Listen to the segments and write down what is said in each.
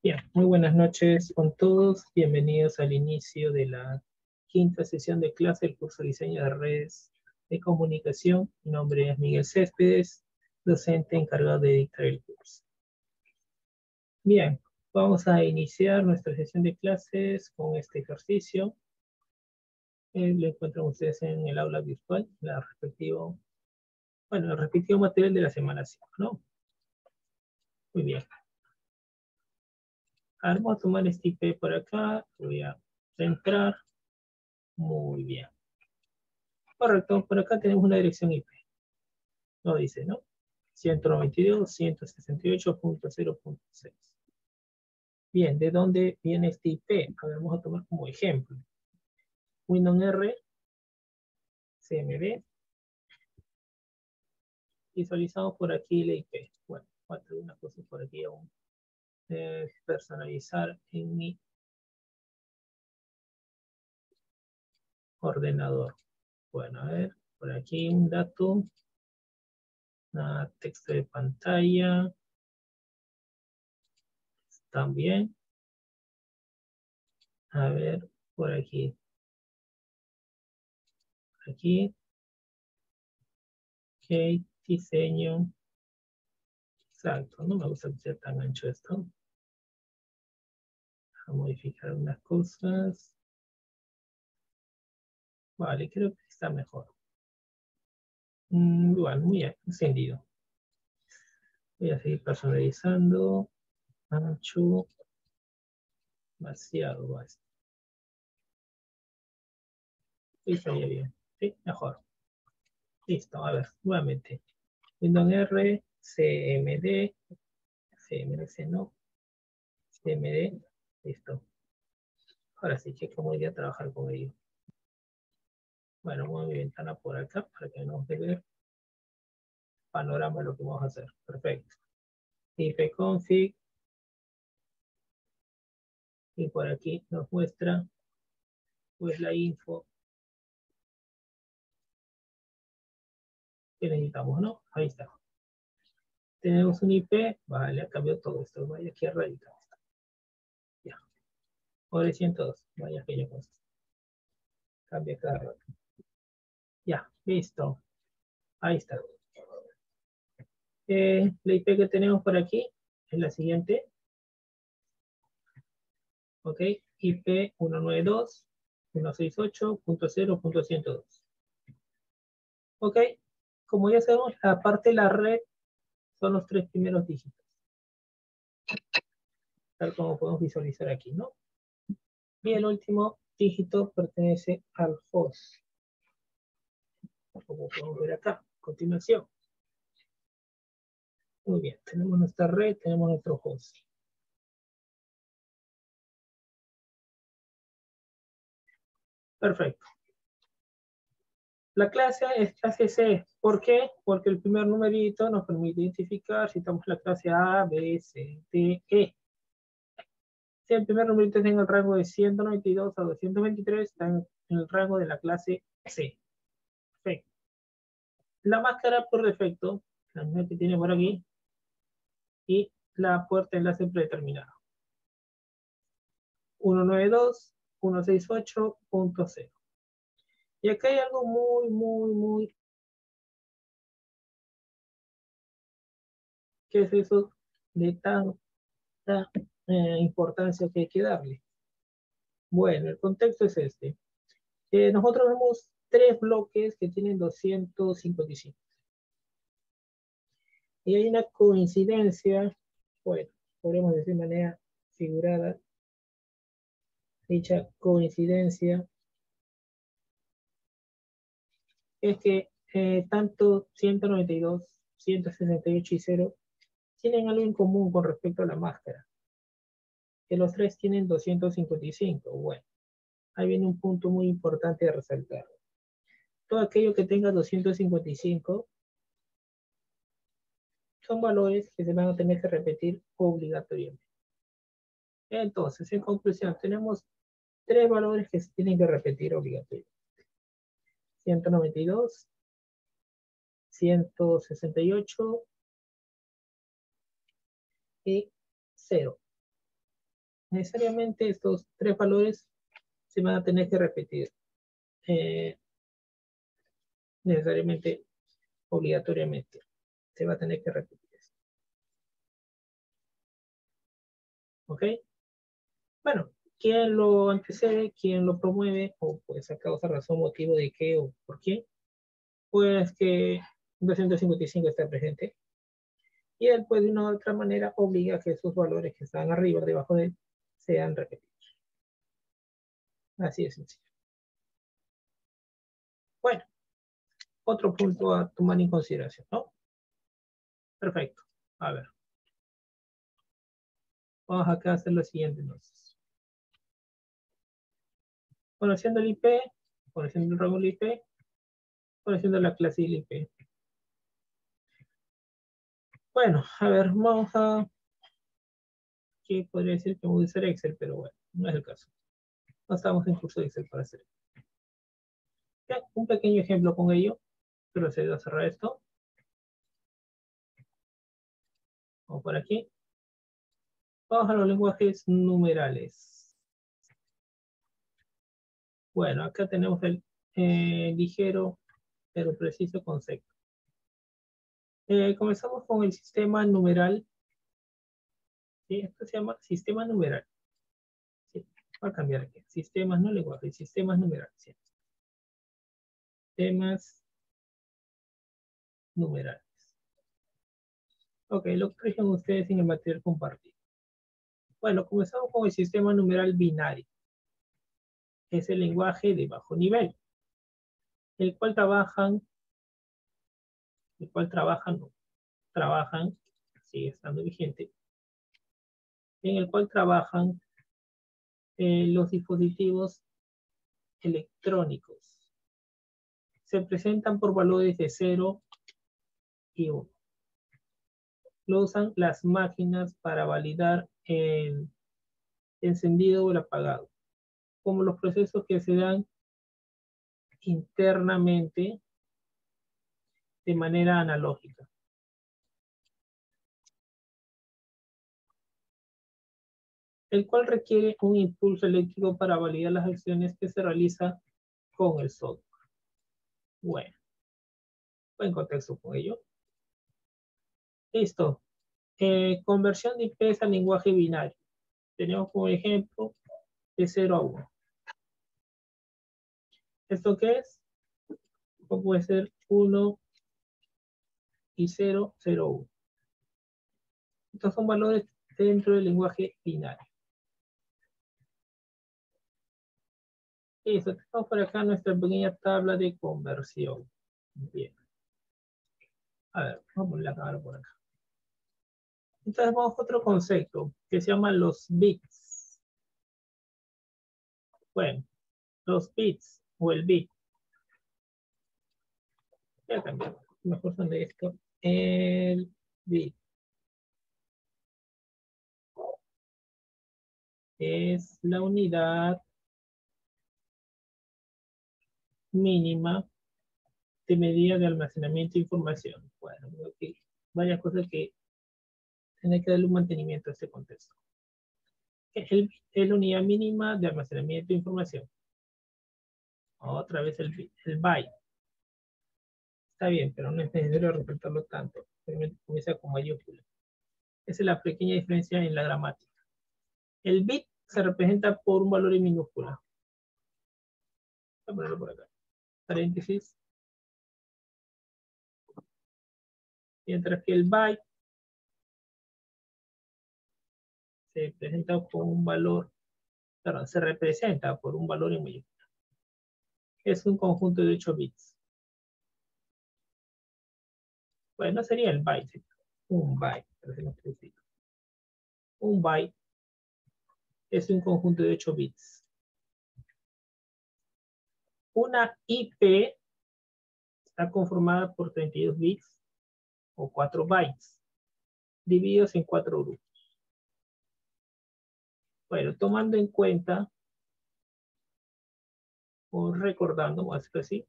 Bien, muy buenas noches con todos. Bienvenidos al inicio de la quinta sesión de clase del curso de Diseño de Redes de Comunicación. Mi nombre es Miguel Céspedes, docente encargado de dictar el curso. Bien, vamos a iniciar nuestra sesión de clases con este ejercicio. Eh, lo encuentran ustedes en el aula virtual, la respectivo, bueno, el respectivo material de la semana 5, ¿no? Muy bien. Ahora vamos a tomar este IP por acá. Voy a centrar. Muy bien. Correcto. Por acá tenemos una dirección IP. No dice, ¿no? 192.168.0.6. Bien, ¿de dónde viene este IP? A ver, vamos a tomar como ejemplo. Windows R, CMD. Visualizamos por aquí la IP. Bueno, falta una cosa por aquí aún personalizar en mi ordenador. Bueno, a ver, por aquí un dato, una texto de pantalla, también. A ver, por aquí. Aquí. Ok, diseño. Exacto, no me gusta que sea tan ancho esto modificar unas cosas. Vale, creo que está mejor. Mm, igual, muy bien, encendido. Voy a seguir personalizando. Ancho. Demasiado. Y estaría bien. Sí, mejor. Listo, a ver, nuevamente. Windows R, CMD, CMD, no, CMD, Listo. Ahora sí que cómo iría a trabajar con ello. Bueno, muevo mi ventana por acá para que nos dé ver panorama de lo que vamos a hacer. Perfecto. ipconfig. Y por aquí nos muestra pues la info que necesitamos, ¿no? Ahí está. Tenemos un IP, vale, ha cambiado todo esto, vaya aquí a. Ahora 102. Vaya aquella cosa. Cambia cada rato. Ya, listo. Ahí está. Eh, la IP que tenemos por aquí es la siguiente. Ok, IP 192.168.0.102. Ok, como ya sabemos, la parte de la red son los tres primeros dígitos. Tal como podemos visualizar aquí, ¿no? Y el último dígito pertenece al host. Como podemos ver acá, continuación. Muy bien, tenemos nuestra red, tenemos nuestro host. Perfecto. La clase es clase C. ¿Por qué? Porque el primer numerito nos permite identificar si estamos en la clase A, B, C, D, E. Si el primer numerito está en el rango de 192 a 223, está en el rango de la clase C. Perfecto. La máscara por defecto, la misma que tiene por aquí, y la puerta enlace predeterminado. 192.168.0. Y acá hay algo muy, muy, muy... ¿Qué es eso de tan, tan eh, importancia que hay que darle. Bueno, el contexto es este. Eh, nosotros vemos tres bloques que tienen 255. Y hay una coincidencia, bueno, podemos decir de manera figurada, dicha coincidencia es que eh, tanto 192, 168 y 0 tienen algo en común con respecto a la máscara que los tres tienen 255. Bueno, ahí viene un punto muy importante de resaltar. Todo aquello que tenga 255 son valores que se van a tener que repetir obligatoriamente. Entonces, en conclusión, tenemos tres valores que se tienen que repetir obligatoriamente. 192, 168 y 0. Necesariamente estos tres valores se van a tener que repetir. Eh, necesariamente, obligatoriamente, se va a tener que repetir. ¿Ok? Bueno, ¿quién lo antecede? ¿Quién lo promueve? O pues a causa, razón, motivo de qué o por qué. Pues que 255 está presente. Y después de una u otra manera obliga a que esos valores que están arriba, debajo de él, sean repetidos. Así de sencillo. Bueno, otro punto a tomar en consideración, ¿no? Perfecto. A ver. Vamos acá a hacer lo siguiente entonces. Conociendo el IP, conociendo el rango del IP, conociendo la clase del IP. Bueno, a ver, vamos a... ¿Qué podría decir que vamos a usar Excel? Pero bueno, no es el caso. No estamos en curso de Excel para hacer. un pequeño ejemplo con ello. Procedo a cerrar esto. Vamos por aquí. Vamos a los lenguajes numerales. Bueno, acá tenemos el eh, ligero pero preciso concepto. Eh, comenzamos con el sistema numeral. ¿Sí? Esto se llama sistema numeral. Sí, voy a cambiar aquí. Sistemas, no lenguaje, sistemas numerales. Sistemas numerales. Ok, lo que ustedes en el material compartido. Bueno, comenzamos con el sistema numeral binario. Es el lenguaje de bajo nivel, el cual trabajan el cual trabajan, trabajan, sigue estando vigente, en el cual trabajan eh, los dispositivos electrónicos. Se presentan por valores de 0 y 1. Lo usan las máquinas para validar el encendido o el apagado, como los procesos que se dan internamente de manera analógica. El cual requiere un impulso eléctrico para validar las acciones que se realiza con el software. Bueno, buen contexto con ello. Listo. Eh, conversión de IPs al lenguaje binario. Tenemos como ejemplo de 0 a 1. ¿Esto qué es? puede ser 1 y 0, 0, 1. Estos son valores dentro del lenguaje binario. Eso, tenemos por acá nuestra pequeña tabla de conversión. Bien. A ver, vamos a la cámara por acá. Entonces vamos a otro concepto que se llama los bits. Bueno, los bits o el bit. Voy a cambiar. Mejor son de esto el bit es la unidad mínima de medida de almacenamiento de información. Bueno, okay. varias cosas que tiene que darle un mantenimiento a este contexto. Es la unidad mínima de almacenamiento de información. Otra vez el, el byte. Está bien, pero no es necesario resaltarlo tanto. Comienza con mayúscula. Esa es la pequeña diferencia en la gramática. El bit se representa por un valor en minúscula. Voy a ponerlo por acá. Paréntesis. Mientras que el byte se presenta con un valor, perdón, se representa por un valor en mayúscula. Es un conjunto de 8 bits. Bueno, sería el byte. Un byte. Un byte es un conjunto de 8 bits. Una IP está conformada por 32 bits o 4 bytes, divididos en 4 grupos. Bueno, tomando en cuenta o recordando, vamos a decirlo así,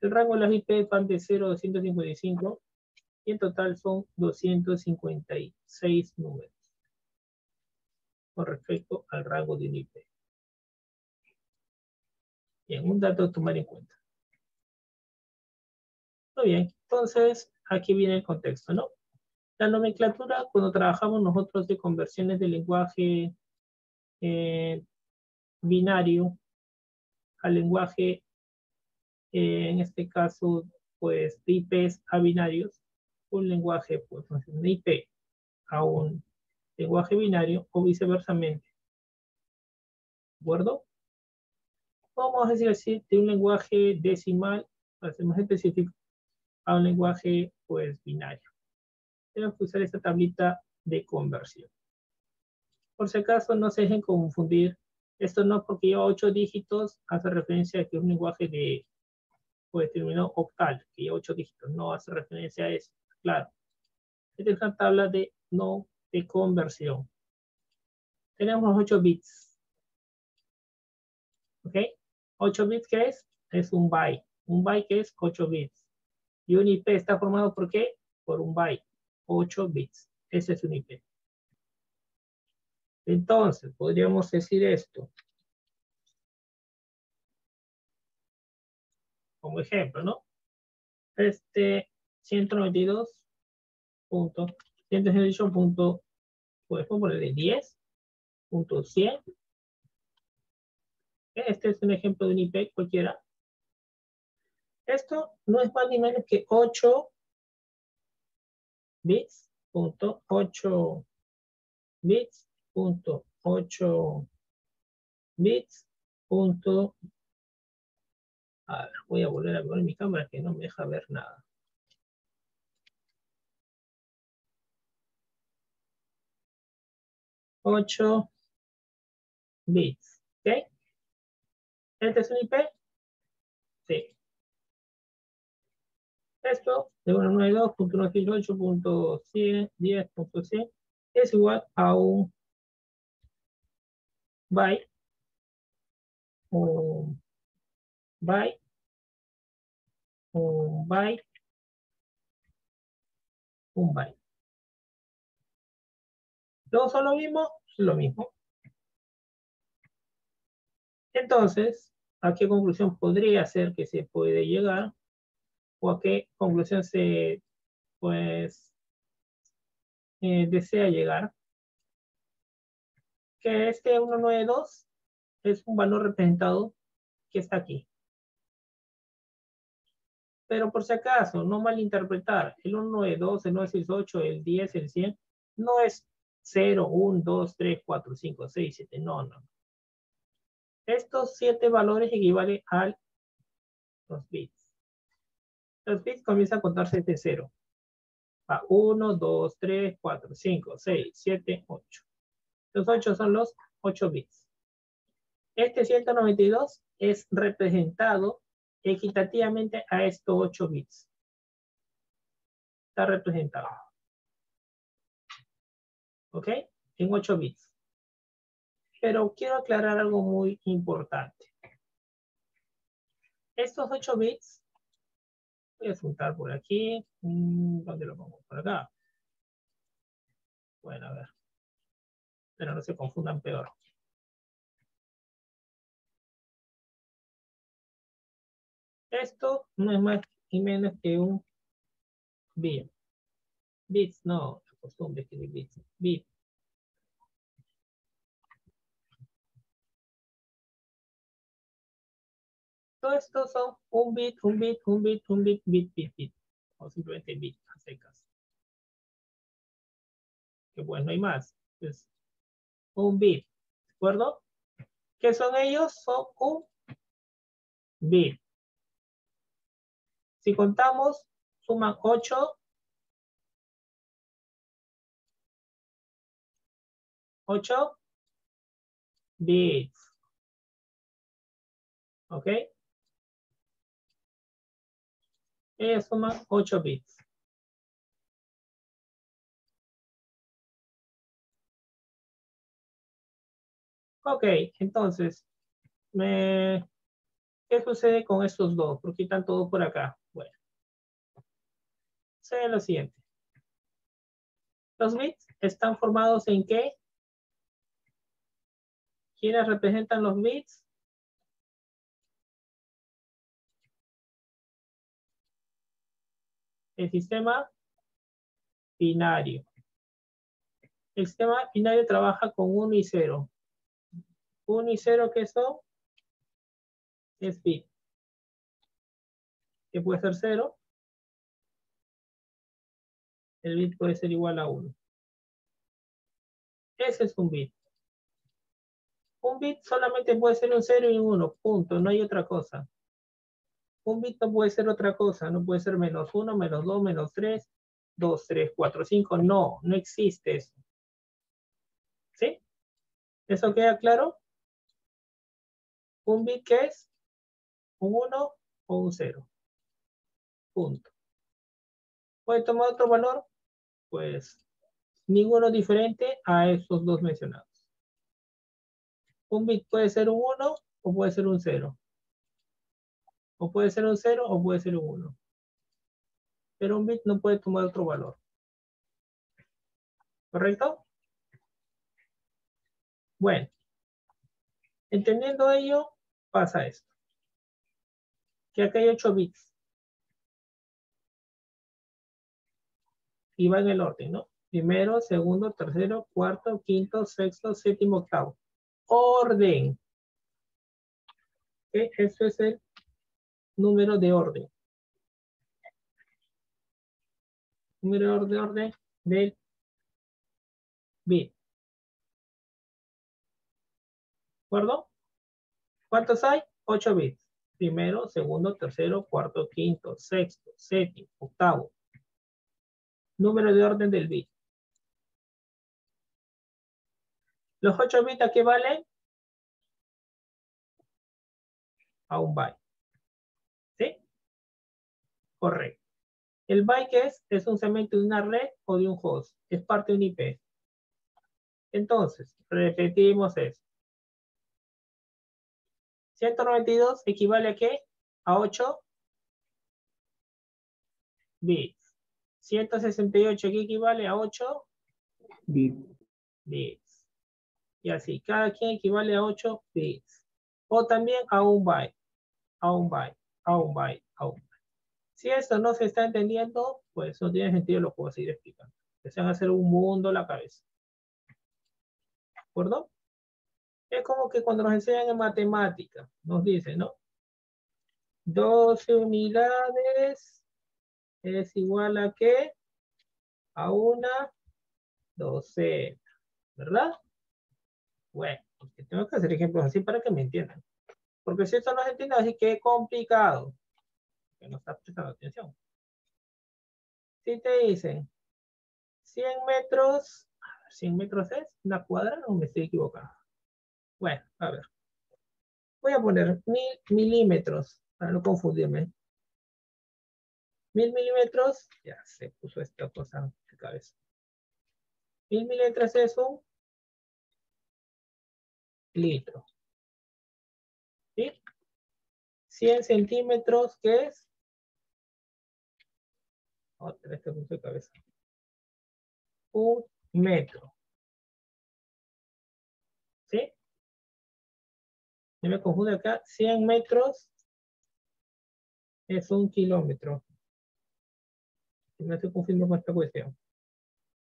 el rango de las IP van de 0 a 255 y en total son 256 números. con respecto al rango de un IP. Bien, un dato a tomar en cuenta. Muy bien, entonces aquí viene el contexto, ¿no? La nomenclatura, cuando trabajamos nosotros de conversiones de lenguaje eh, binario al lenguaje, eh, en este caso, pues de IPs a binarios, un lenguaje, pues de IP a un lenguaje binario o viceversamente. ¿De acuerdo? Vamos a decir así, de un lenguaje decimal, para ser más específico, a un lenguaje pues binario. Tenemos que usar esta tablita de conversión. Por si acaso no se dejen confundir, esto no porque lleva ocho dígitos hace referencia a que es un lenguaje de pues término octal, que lleva ocho dígitos, no hace referencia a eso, claro. Esta es una tabla de no de conversión. Tenemos los 8 bits. ¿Ok? 8 bits, ¿qué es? Es un byte. Un byte que es 8 bits. Y un IP está formado por qué? Por un byte. 8 bits. Ese es un IP. Entonces, podríamos decir esto. Como ejemplo, ¿no? Este 192 punto, 168 punto, podemos ponerle 10 punto 100. Este es un ejemplo de un IP cualquiera. Esto no es más ni menos que 8 bits, punto 8 bits, punto 8 bits, punto. A ver, voy a volver a ver mi cámara que no me deja ver nada. 8 bits. ¿Ok? ¿Este es un IP? Sí. Esto de 192.168.10.100 es igual a un byte, un byte, un byte, un byte. ¿Todos son lo mismo? Lo mismo. Entonces, ¿a qué conclusión podría ser que se puede llegar? ¿O a qué conclusión se, pues, eh, desea llegar? Que este 192 es un valor representado que está aquí. Pero por si acaso, no malinterpretar, el 192, el 968, el 10, el 100, no es 0, 1, 2, 3, 4, 5, 6, 7. No, no. Estos siete valores equivalen a los bits. Los bits comienzan a contarse desde 0. Va 1, 2, 3, 4, 5, 6, 7, 8. Los 8 son los 8 bits. Este 192 es representado equitativamente a estos 8 bits. Está representado. ¿ok? En 8 bits. Pero quiero aclarar algo muy importante. Estos 8 bits, voy a apuntar por aquí. Mm, ¿Dónde lo pongo? Por acá. Bueno, a ver. Pero no se confundan peor. Esto no es más ni menos que un bit. Bits, no, costumbre escribir bits. Bit. Todo esto son un bit, un bit, un bit, un bit, bit, bit, bit. O simplemente bit a secas. Que bueno, hay más. Es un bit. ¿De acuerdo? ¿Qué son ellos? Son un bit. Si contamos, suman 8 8 bits. ¿Ok? Ellos suman 8 bits. Ok, entonces, me... ¿qué sucede con estos dos? Porque están todos por acá. Bueno, sé lo siguiente. Los bits están formados en qué? ¿Quiénes representan los bits? El sistema binario. El sistema binario trabaja con 1 y 0. 1 y 0, ¿qué son? Es bit. Que puede ser 0. El bit puede ser igual a 1. Ese es un bit. Un bit solamente puede ser un 0 y un 1, punto, no hay otra cosa. Un bit no puede ser otra cosa, no puede ser menos 1, menos 2, menos 3, 2, 3, 4, 5, no, no existe eso. ¿Sí? ¿Eso queda claro? Un bit que es un 1 o un 0. Punto. ¿Puede tomar otro valor? Pues ninguno diferente a esos dos mencionados. Un bit puede ser un 1 o puede ser un 0. O puede ser un 0 o puede ser un 1. Pero un bit no puede tomar otro valor. ¿Correcto? Bueno. Entendiendo ello, pasa esto. Que acá hay 8 bits. Y va en el orden, ¿no? Primero, segundo, tercero, cuarto, quinto, sexto, séptimo, octavo. Orden. ¿Okay? Eso es el número de orden. Número de orden del bit. ¿De acuerdo? ¿Cuántos hay? 8 bits. Primero, segundo, tercero, cuarto, quinto, sexto, séptimo, octavo. Número de orden del bit. ¿Los 8 bits a qué valen? A un byte. Correcto. ¿El byte qué es? Un segmento de una red o de un host. Es parte de un IP. Entonces, repetimos eso. 192 equivale a qué? A 8 bits. 168 ¿qué equivale a 8 bits. bits. Y así, cada quien equivale a 8 bits. O también a un byte, a un byte, a un byte, a un byte. Si esto no se está entendiendo, pues no tiene sentido lo puedo seguir explicando. Van a hacer un mundo la cabeza. ¿De acuerdo? Es como que cuando nos enseñan en matemática, nos dicen, ¿no? 12 unidades es igual a qué? A una docena, ¿verdad? Bueno, tengo que hacer ejemplos así para que me entiendan. Porque si esto no se entiende, así que es complicado. Que no está prestando atención. Si te dicen 100 metros, a ver, 100 metros es una cuadra o me estoy equivocando. Bueno, a ver. Voy a poner mil milímetros para no confundirme. Mil milímetros, ya se puso esta cosa en la cabeza. Mil milímetros es un litro. ¿Sí? 100 centímetros, ¿qué es? Otra vez puso de cabeza. Un metro. ¿Sí? No me confunde acá. 100 metros es un kilómetro. No estoy confundiendo con esta cuestión.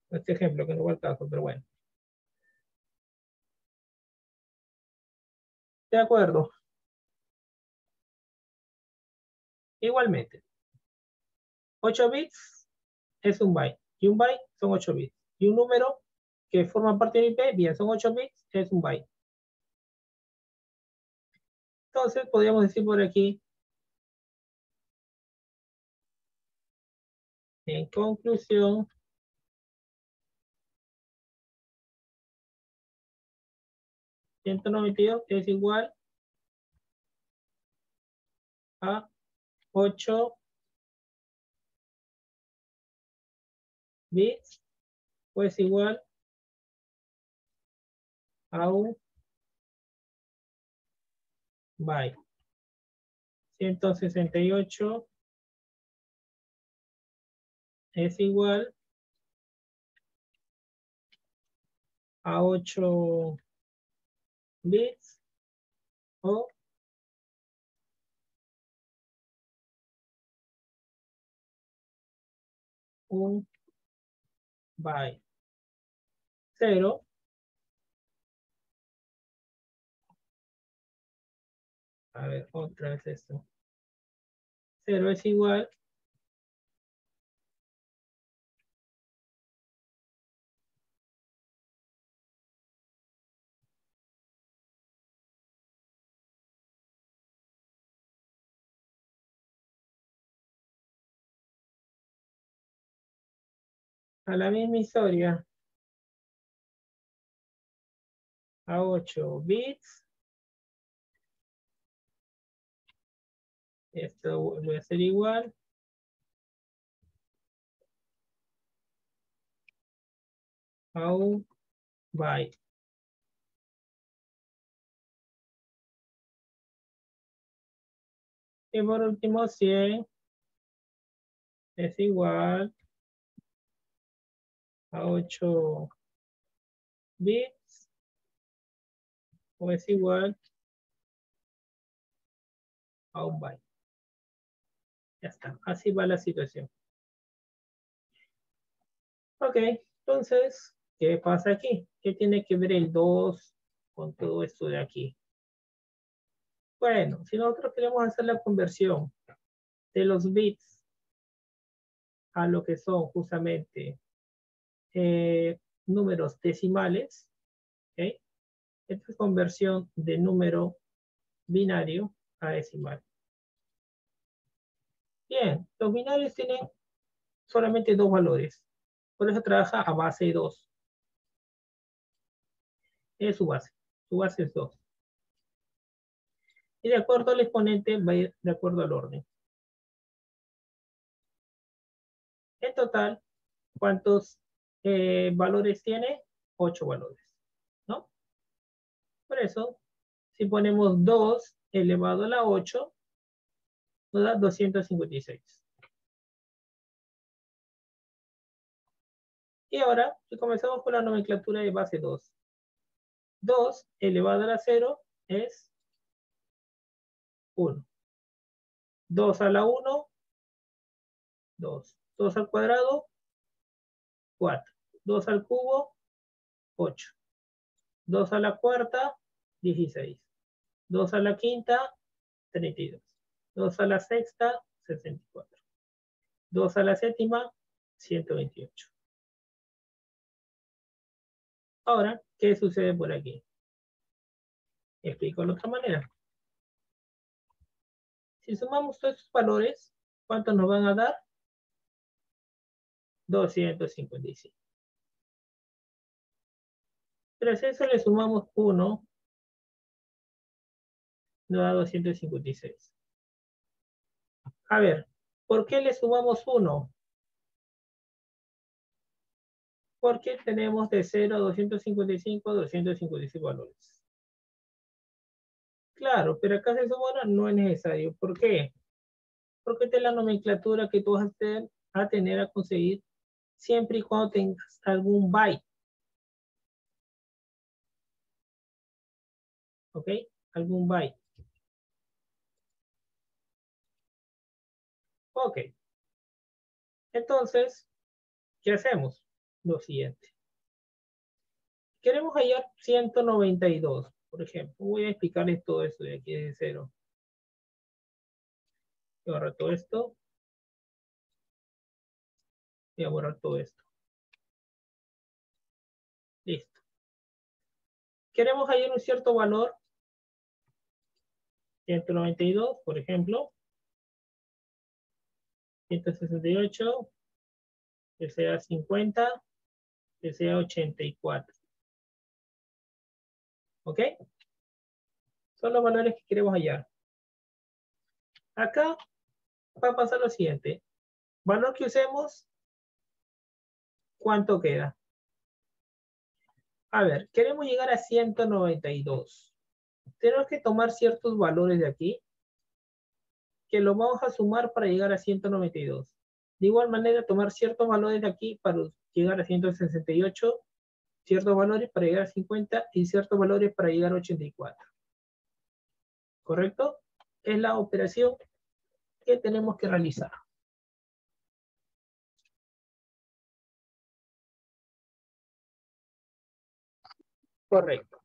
Este ejemplo que no va al caso, pero bueno. De acuerdo. Igualmente. 8 bits es un byte. Y un byte son 8 bits. Y un número que forma parte del IP, bien, son 8 bits, es un byte. Entonces, podríamos decir por aquí, en conclusión, $192 es igual a 8 bits, pues igual a un byte. 168 es igual a 8 bits o un byte. Cero A ver, otra vez esto. Cero es igual a la misma historia. A 8 bits. Esto voy a hacer igual. A un. Y por último, 100 es igual a 8 bits o es igual a un byte. Ya está, así va la situación. Ok, entonces, ¿qué pasa aquí? ¿Qué tiene que ver el 2 con todo esto de aquí? Bueno, si nosotros queremos hacer la conversión de los bits a lo que son justamente eh, números decimales. ¿okay? Esta es conversión de número binario a decimal. Bien, los binarios tienen solamente dos valores. Por eso trabaja a base 2. Es su base. Su base es 2. Y de acuerdo al exponente va a ir de acuerdo al orden. En total, ¿cuántos eh, valores tiene? 8 valores, ¿no? Por eso, si ponemos 2 elevado a la 8, nos da 256. Y ahora, si comenzamos con la nomenclatura de base 2. 2 elevado a la 0 es 1. 2 a la 1, 2. 2 al cuadrado, 4. 2 al cubo, 8. 2 a la cuarta, 16. 2 a la quinta, 32. 2 a la sexta, 64. 2 a la séptima, 128. Ahora, ¿qué sucede por aquí? Explico de otra manera. Si sumamos todos estos valores, ¿cuántos nos van a dar? 255. Tras eso le sumamos 1, nos da 256. A ver, ¿por qué le sumamos 1? Porque tenemos de 0 a 255, 255 valores. Claro, pero acá se suma no es necesario. ¿Por qué? Porque esta es la nomenclatura que tú vas a tener a conseguir siempre y cuando tengas algún byte. ¿Ok? Algún byte. Ok. Entonces, ¿qué hacemos? Lo siguiente. Queremos hallar 192, por ejemplo. Voy a explicarles todo esto de aquí de cero. Voy a borrar todo esto. Voy a borrar todo esto. Listo. Queremos hallar un cierto valor 192, por ejemplo. 168, que sea 50, que sea 84. ¿Ok? Son los valores que queremos hallar. Acá va a pasar lo siguiente. Valor que usemos, ¿cuánto queda? A ver, queremos llegar a 192 tenemos que tomar ciertos valores de aquí que lo vamos a sumar para llegar a 192. De igual manera, tomar ciertos valores de aquí para llegar a 168 Ciertos valores para llegar a 50 y ciertos valores para llegar a 84. ¿Correcto? Es la operación que tenemos que realizar. Correcto.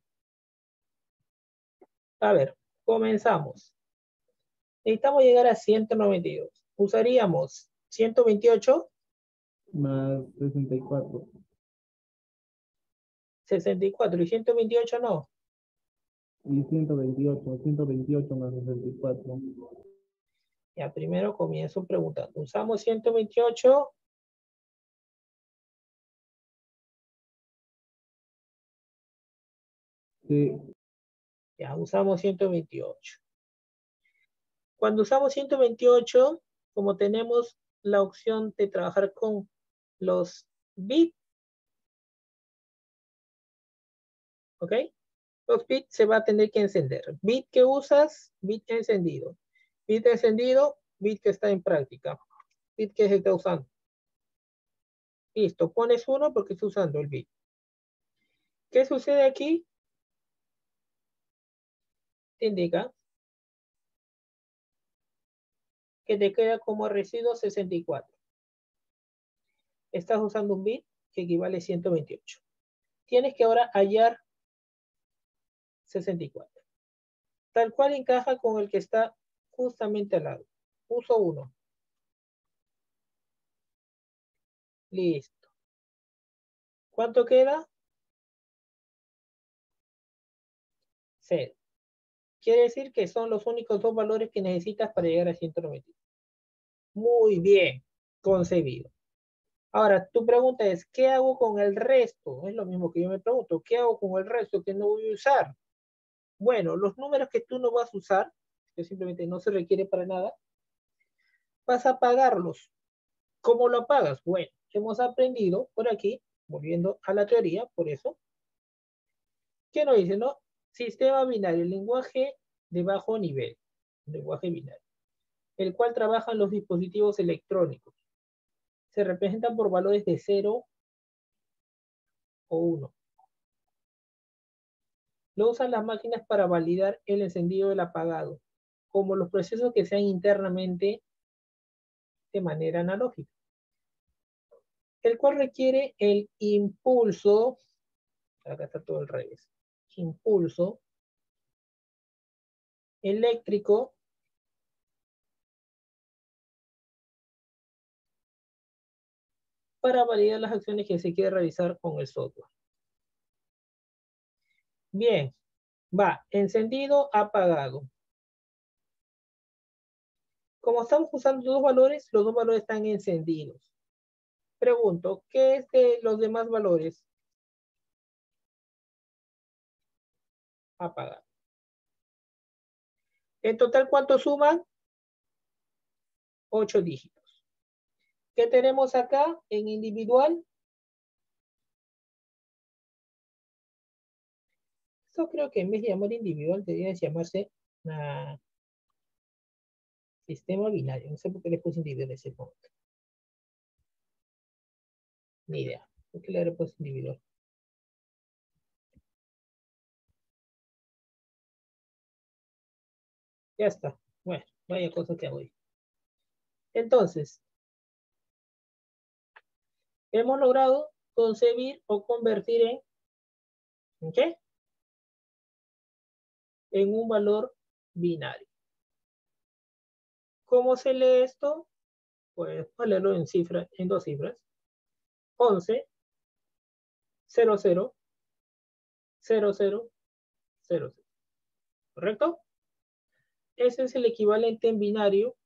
A ver, comenzamos. Necesitamos llegar a 192. Usaríamos 128 más 64. 64 y 128 no. Y 128, 128 más 64. Ya, primero comienzo preguntando. ¿Usamos 128? Sí. Ya, usamos 128. Cuando usamos 128, como tenemos la opción de trabajar con los bits, ¿ok? Los bits se va a tener que encender. Bit que usas, bit encendido. Bit encendido, bit que está en práctica. Bit que se está usando. Listo, pones uno porque está usando el bit. ¿Qué sucede aquí? Te indica que te queda como residuo 64. Estás usando un bit que equivale a 128. Tienes que ahora hallar 64. Tal cual encaja con el que está justamente al lado. Uso 1. Listo. ¿Cuánto queda? 0. Quiere decir que son los únicos dos valores que necesitas para llegar a 190. Muy bien, concebido. Ahora, tu pregunta es, ¿qué hago con el resto? Es lo mismo que yo me pregunto, ¿qué hago con el resto que no voy a usar? Bueno, los números que tú no vas a usar, que simplemente no se requiere para nada, vas a pagarlos. ¿Cómo lo pagas? Bueno, hemos aprendido por aquí, volviendo a la teoría, por eso, ¿qué nos dice, no? Sistema binario, lenguaje de bajo nivel, lenguaje binario, el cual trabaja en los dispositivos electrónicos. Se representa por valores de 0 o 1. Lo usan las máquinas para validar el encendido del apagado, como los procesos que sean internamente de manera analógica, el cual requiere el impulso, acá está todo el revés, impulso eléctrico para validar las acciones que se quiere realizar con el software. Bien, va, encendido, apagado. Como estamos usando dos valores, los dos valores están encendidos. Pregunto, ¿qué es de los demás valores? Apagado. En total, ¿cuánto suman? Ocho dígitos. ¿Qué tenemos acá en individual? Esto creo que en vez de llamar individual debería llamarse sistema binario. No sé por qué le puse individual ese punto. Ni idea. ¿Por qué le puesto individual? Ya está. Bueno, vaya cosa que hago Entonces, hemos logrado concebir o convertir en, ¿en qué? En un valor binario. ¿Cómo se lee esto? Pues leerlo en cifras, en dos cifras. 11, 00, 00, 00, 00. ¿Correcto? Ese es el equivalente en binario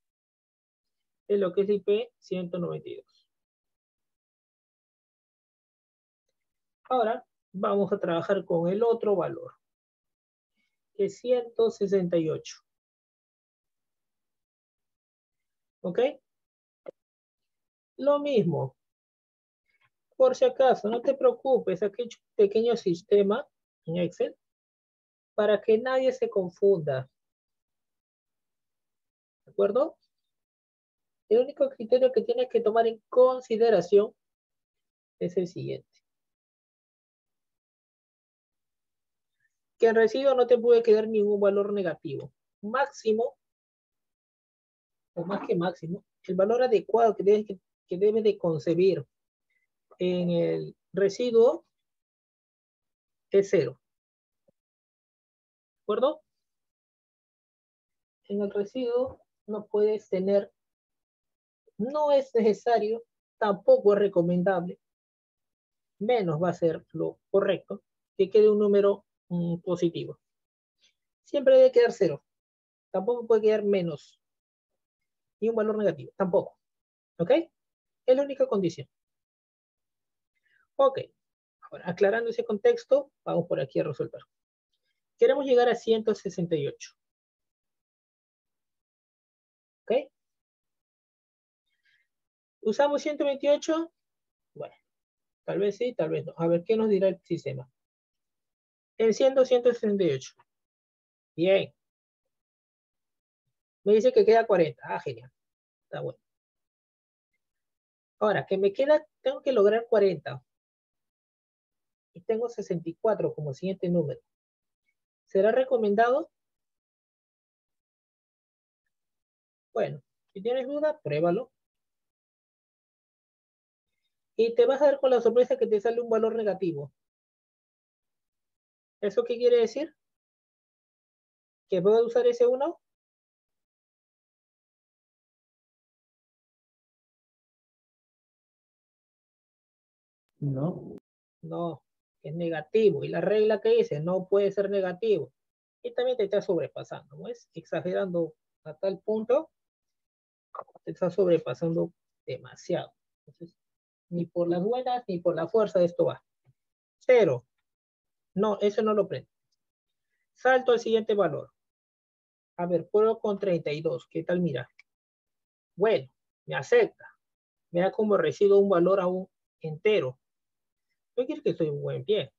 de lo que es IP 192. Ahora vamos a trabajar con el otro valor, que es 168. ¿Ok? Lo mismo. Por si acaso, no te preocupes, aquel pequeño sistema en Excel para que nadie se confunda. ¿De acuerdo? El único criterio que tienes que tomar en consideración es el siguiente. que en residuo no te puede quedar ningún valor negativo. Máximo, o más que máximo, el valor adecuado que debes, que, de concebir en el residuo es cero. ¿De acuerdo? En el residuo no puedes tener, no es necesario, tampoco es recomendable, menos va a ser lo correcto, que quede un número mm, positivo. Siempre debe quedar cero. Tampoco puede quedar menos. Y un valor negativo, tampoco. ¿Ok? Es la única condición. Ok. Ahora, aclarando ese contexto, vamos por aquí a resolver. Queremos llegar a 168. ¿Ok? ¿Usamos 128? Bueno, tal vez sí, tal vez no. A ver, ¿qué nos dirá el sistema? 100, 268. Bien. Me dice que queda 40. Ah, genial. Está bueno. Ahora, que me queda, tengo que lograr 40. Y tengo 64 como siguiente número. ¿Será recomendado? Bueno, si tienes duda, pruébalo. Y te vas a dar con la sorpresa que te sale un valor negativo. ¿Eso qué quiere decir? ¿Que puedo usar ese 1? No. No, es negativo. Y la regla que dice, no puede ser negativo. Y también te está sobrepasando, ¿no es? Exagerando a tal punto, te está sobrepasando demasiado. Ni por las buenas ni por la fuerza esto va. Cero. No, eso no lo prende. Salto al siguiente valor. A ver, puedo con 32. ¿Qué tal? Mira. Bueno, me acepta. Me da como recibo un valor aún entero. Yo quiero que estoy un buen pie.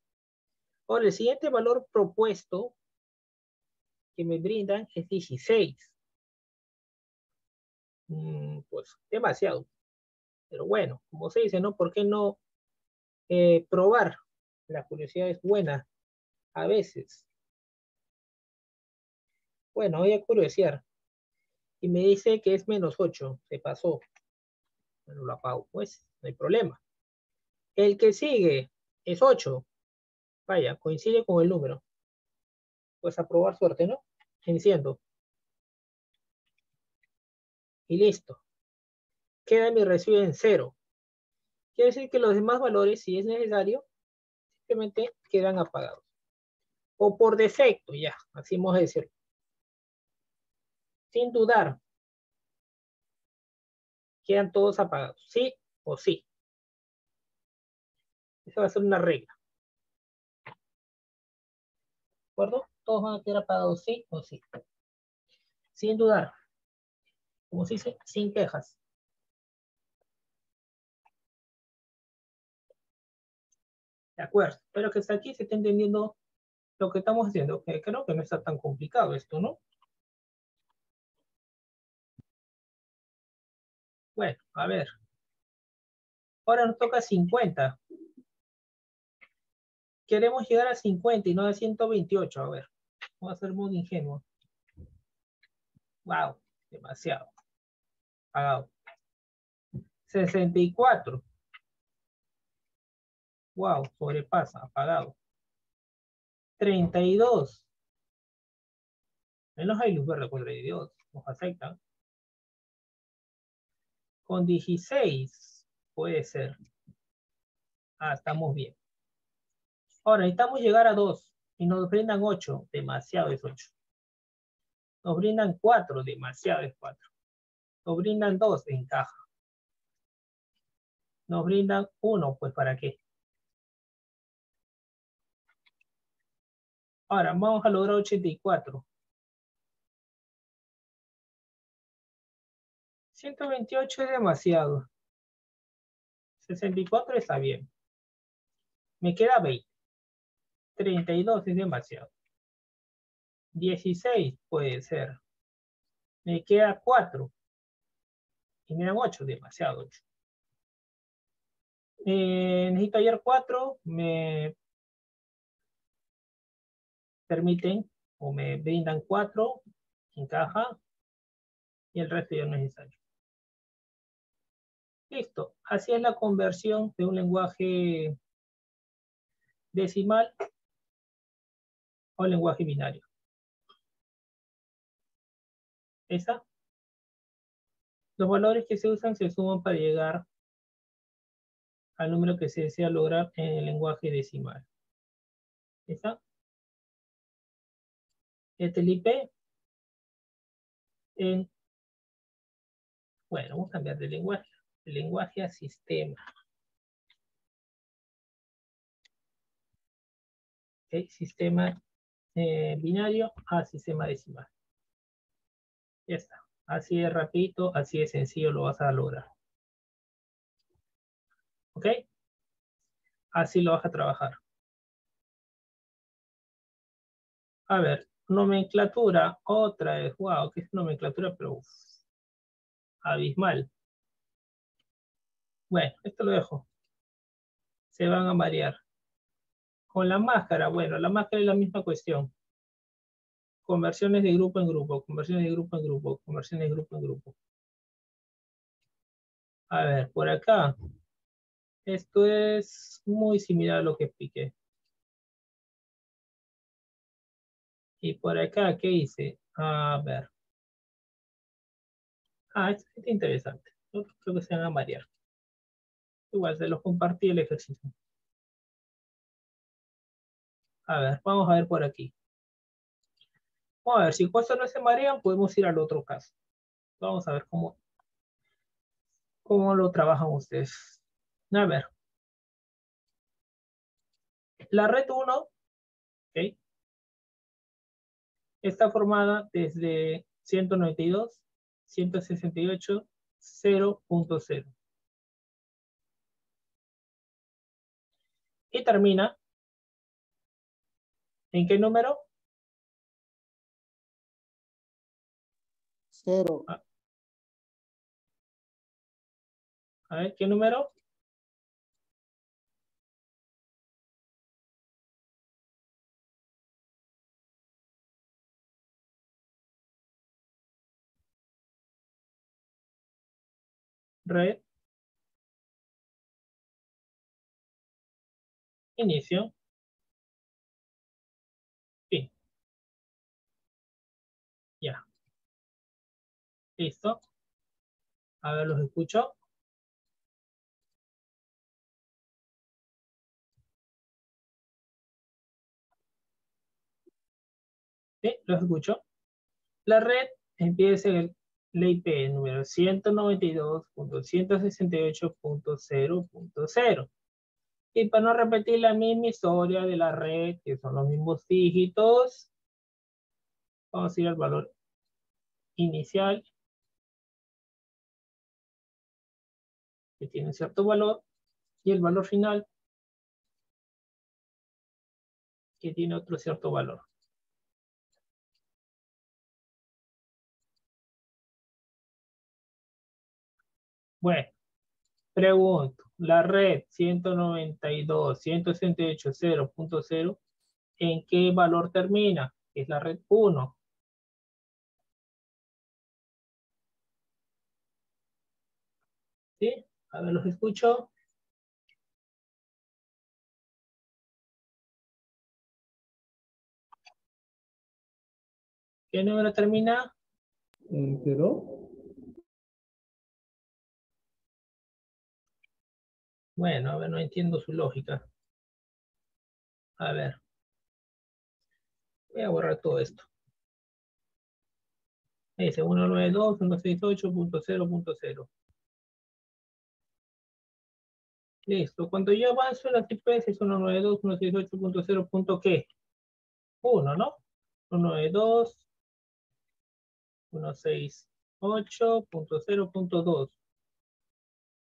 Ahora, el siguiente valor propuesto que me brindan es 16. Mm, pues demasiado. Pero bueno, como se dice, ¿no? ¿Por qué no eh, probar? La curiosidad es buena a veces. Bueno, voy a curiosear. Y me dice que es menos 8. Se pasó. Bueno, lo apago. Pues, no hay problema. El que sigue es 8. Vaya, coincide con el número. Pues a probar suerte, ¿no? Enciendo. Y listo. Queda mi recibo en 0. Quiere decir que los demás valores, si es necesario, simplemente quedan apagados. O por defecto, ya, así vamos a decirlo. Sin dudar, quedan todos apagados, sí o sí. Esa va a ser una regla. ¿De acuerdo? Todos van a quedar apagados, sí o sí. Sin dudar. Como se dice, sin quejas. De acuerdo. Espero que hasta aquí se esté entendiendo lo que estamos haciendo. Que creo que no está tan complicado esto, ¿no? Bueno, a ver. Ahora nos toca 50. Queremos llegar a 50 y no a 128. A ver, vamos a ser muy ingenuo. Wow, demasiado. Pagado. 64. Wow, sobrepasa, apagado. 32. Menos hay luz verde con 32. Nos aceptan. Con 16 puede ser. Ah, estamos bien. Ahora, necesitamos llegar a 2 y nos brindan 8. Demasiado es 8. Nos brindan 4. Demasiado es 4. Nos brindan 2. Encaja. Nos brindan 1. Pues, ¿para qué? Ahora, vamos a lograr 84. 128 es demasiado. 64 está bien. Me queda 20. 32 es demasiado. 16 puede ser. Me queda 4. Y me dan 8, demasiado 8. Eh, necesito hallar 4. Me permiten o me brindan cuatro en caja y el resto ya no es necesario. Listo. Así es la conversión de un lenguaje decimal o lenguaje binario. ¿Esa? Los valores que se usan se suman para llegar al número que se desea lograr en el lenguaje decimal. ¿Esa? Este es el IP en... Bueno, vamos a cambiar de lenguaje. De lenguaje a sistema. Sistema eh, binario a sistema decimal. Ya está. Así es rapidito, así de sencillo lo vas a lograr. ¿Ok? Así lo vas a trabajar. A ver, nomenclatura, otra vez, wow, que es nomenclatura, pero abismal. Bueno, esto lo dejo. Se van a variar. Con la máscara, bueno, la máscara es la misma cuestión. Conversiones de grupo en grupo, conversiones de grupo en grupo, conversiones de grupo en grupo. A ver, por acá. Esto es muy similar a lo que expliqué. Y por acá, ¿qué hice? A ver. Ah, esto es interesante. creo que se van a variar. Igual, se los compartí el ejercicio. A ver, vamos a ver por aquí. Vamos a ver, si cosas no se marean, podemos ir al otro caso. Vamos a ver cómo, cómo lo trabajan ustedes. A ver. La red 1, ¿ok? Está formada desde 192, 168, 0.0. Y termina ¿En qué número? Cero. Ah. A ver, ¿qué número? Red. Inicio. Listo. A ver, los escucho. Sí, los escucho. La red empieza en la IP número 192.168.0.0. Y para no repetir la misma historia de la red, que son los mismos dígitos, vamos a ir al valor inicial, que tiene cierto valor, y el valor final, que tiene otro cierto valor. Bueno, pregunto, la red 192.168.0.0, ¿en qué valor termina? Es la red 1. ¿Sí? A ver, los escucho. ¿Qué número termina? ¿En cero? Bueno, a ver, no entiendo su lógica. A ver. Voy a borrar todo esto. Dice 192.168.0.0. Listo. Cuando yo avanzo las IPs es 192.168.0. ¿qué? 1, ¿no? 192, 168.0.2.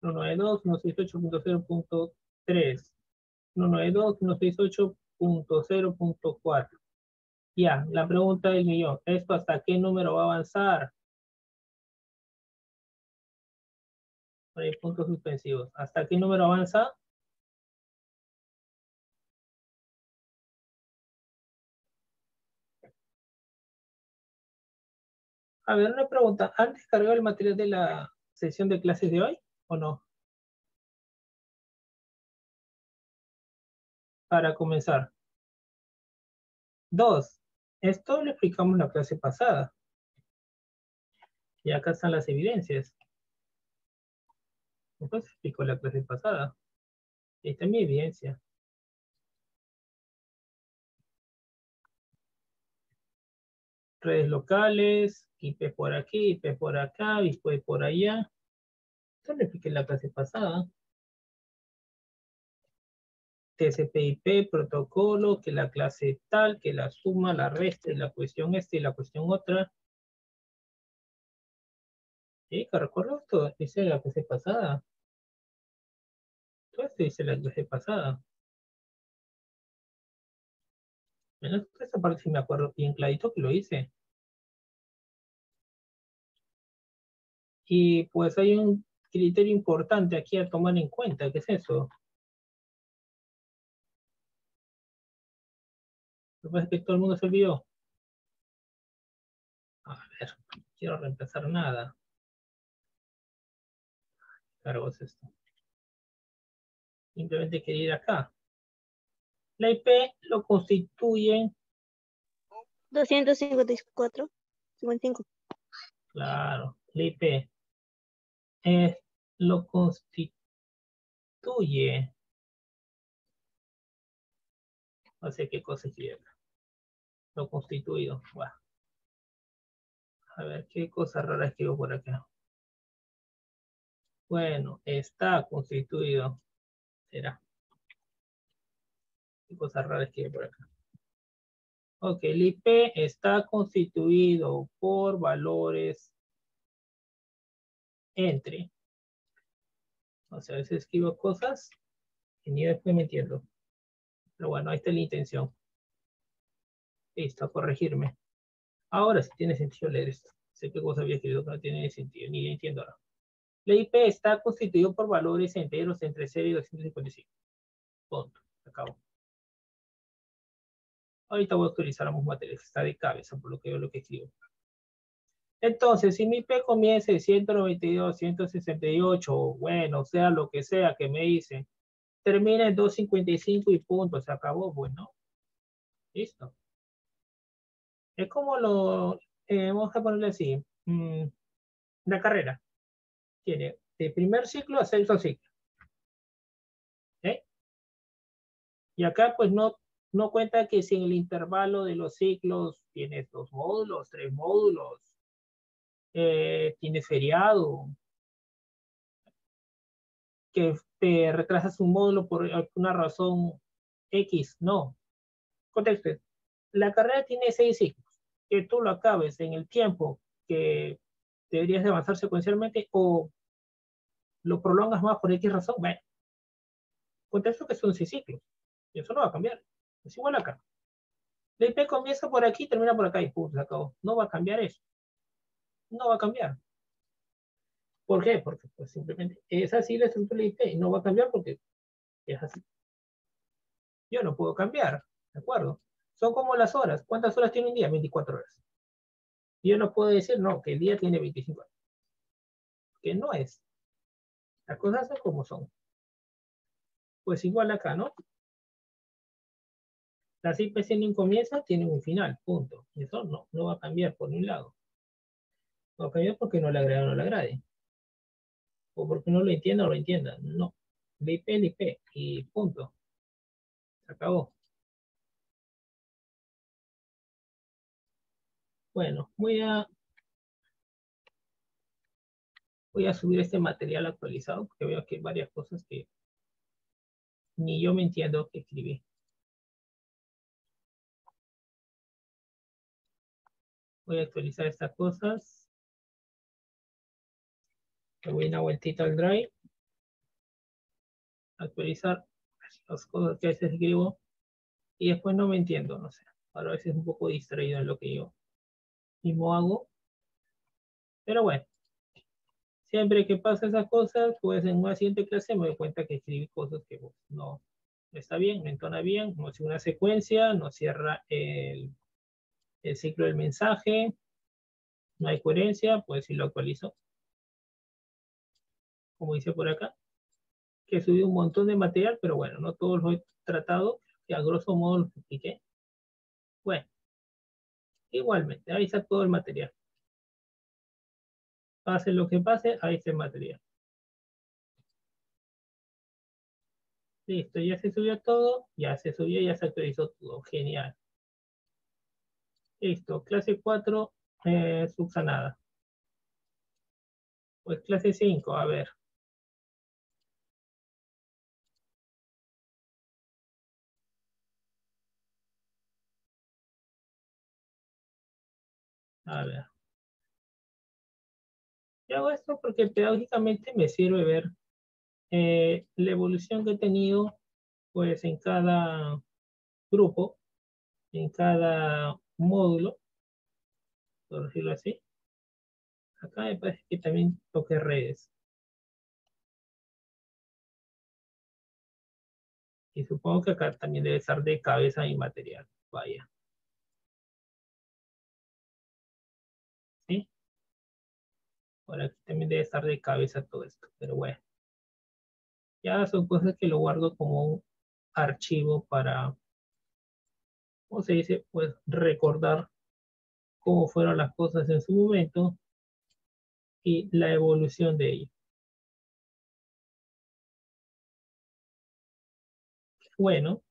192, 168.0.3. 192, 168.0.4. Ya, la pregunta del millón. ¿Esto hasta qué número va a avanzar? eh, puntos suspensivos. ¿Hasta qué número avanza? A ver, una pregunta. ¿Han descargado el material de la sesión de clases de hoy o no? Para comenzar. Dos. Esto lo explicamos en la clase pasada. Y acá están las evidencias. Entonces explico la clase pasada. Esta es mi evidencia. Redes locales, IP por aquí, IP por acá, IP por allá. Esto lo expliqué en la clase pasada. TCP/IP, protocolo, que la clase tal, que la suma, la resta, la cuestión esta y la cuestión otra. Sí, que recuerdo esto, dice la clase pasada. Esto dice la clase pasada. Menos esa parte sí me acuerdo bien clarito que lo hice. Y pues hay un criterio importante aquí a tomar en cuenta, ¿qué es eso? Lo que pasa es que todo el mundo se olvidó. A ver, no quiero reemplazar nada. Cargo es esto. Simplemente quería ir acá. La IP lo constituyen. 254, 55. Claro, la IP eh, lo constituye. No sé qué cosa escribe acá. Lo constituido. A ver, qué cosa rara escribo por acá. Bueno, está constituido. Será. Qué cosa rara escribe por acá. Ok, el IP está constituido por valores entre. O sea, a veces escribo cosas y ni después me entiendo. Pero bueno, ahí está la intención. Listo, a corregirme. Ahora sí tiene sentido leer esto. Sé qué cosa había escrito, pero no tiene sentido, ni entiendo ahora. La IP está constituido por valores enteros entre 0 y 255. Punto. Acabo. Ahorita voy a utilizar ambos materiales. Está de cabeza por lo que veo lo que escribo. Entonces, si mi IP comienza en 192, 168, bueno, sea lo que sea que me dice, termina en 255 y punto, se acabó, bueno. Listo. Es como lo, eh, vamos a ponerle así, mm, la carrera. Tiene de primer ciclo a sexto ciclo. Y acá pues no, no cuenta que si en el intervalo de los ciclos tienes dos módulos, tres módulos, eh, tienes feriado, que te retrasas un módulo por alguna razón X, no. Contexto, la carrera tiene seis ciclos, que tú lo acabes en el tiempo que deberías de avanzar secuencialmente o lo prolongas más por X razón, bueno. Contexto que son seis ciclos, y eso no va a cambiar, es igual acá. La IP comienza por aquí, termina por acá y punto, se acabó. No va a cambiar eso. No va a cambiar. ¿Por qué? Porque pues simplemente es así la estructura de IP y no va a cambiar porque es así. Yo no puedo cambiar, ¿de acuerdo? Son como las horas. ¿Cuántas horas tiene un día? 24 horas. Yo no puedo decir, no, que el día tiene 25 horas. Que no es. Las cosas son como son. Pues igual acá, ¿no? Las IP tienen un comienzo, tienen un final, punto. Eso no, no va a cambiar por un lado. No va a cambiar porque no le agrade o no le agrade o porque no lo entienda o lo entienda. No. VIP, IP y punto. Se acabó. Bueno, voy a voy a subir este material actualizado porque veo que hay varias cosas que ni yo me entiendo que escribí. Voy a actualizar estas cosas. Le voy una vueltita al drive. Actualizar las cosas que a veces escribo. Y después no me entiendo, no sé. Ahora a veces un poco distraído en lo que yo mismo hago. Pero bueno. Siempre que pasa esas cosas, pues en una siguiente clase me doy cuenta que escribí cosas que pues, no está bien, no entona bien, no sigue una secuencia, no cierra el, el ciclo del mensaje, no hay coherencia, pues si lo actualizo. Como dice por acá, que subí un montón de material, pero bueno, no todos lo he tratado, que a grosso modo lo expliqué. Bueno, igualmente, ahí está todo el material. Pase lo que pase, ahí está el material. Listo, ya se subió todo, ya se subió, ya se actualizó todo. Genial. Listo, clase 4 eh, subsanada. Pues clase 5, a ver. A ver. Yo hago esto porque pedagógicamente me sirve ver eh, la evolución que he tenido pues en cada grupo, en cada módulo, por decirlo así. Acá me parece que también toque redes. Y supongo que acá también debe estar de cabeza y material. Vaya. Por aquí también debe estar de cabeza todo esto, pero bueno. Ya son cosas que lo guardo como un archivo para, ¿cómo se dice? Pues recordar cómo fueron las cosas en su momento y la evolución de ello. Bueno,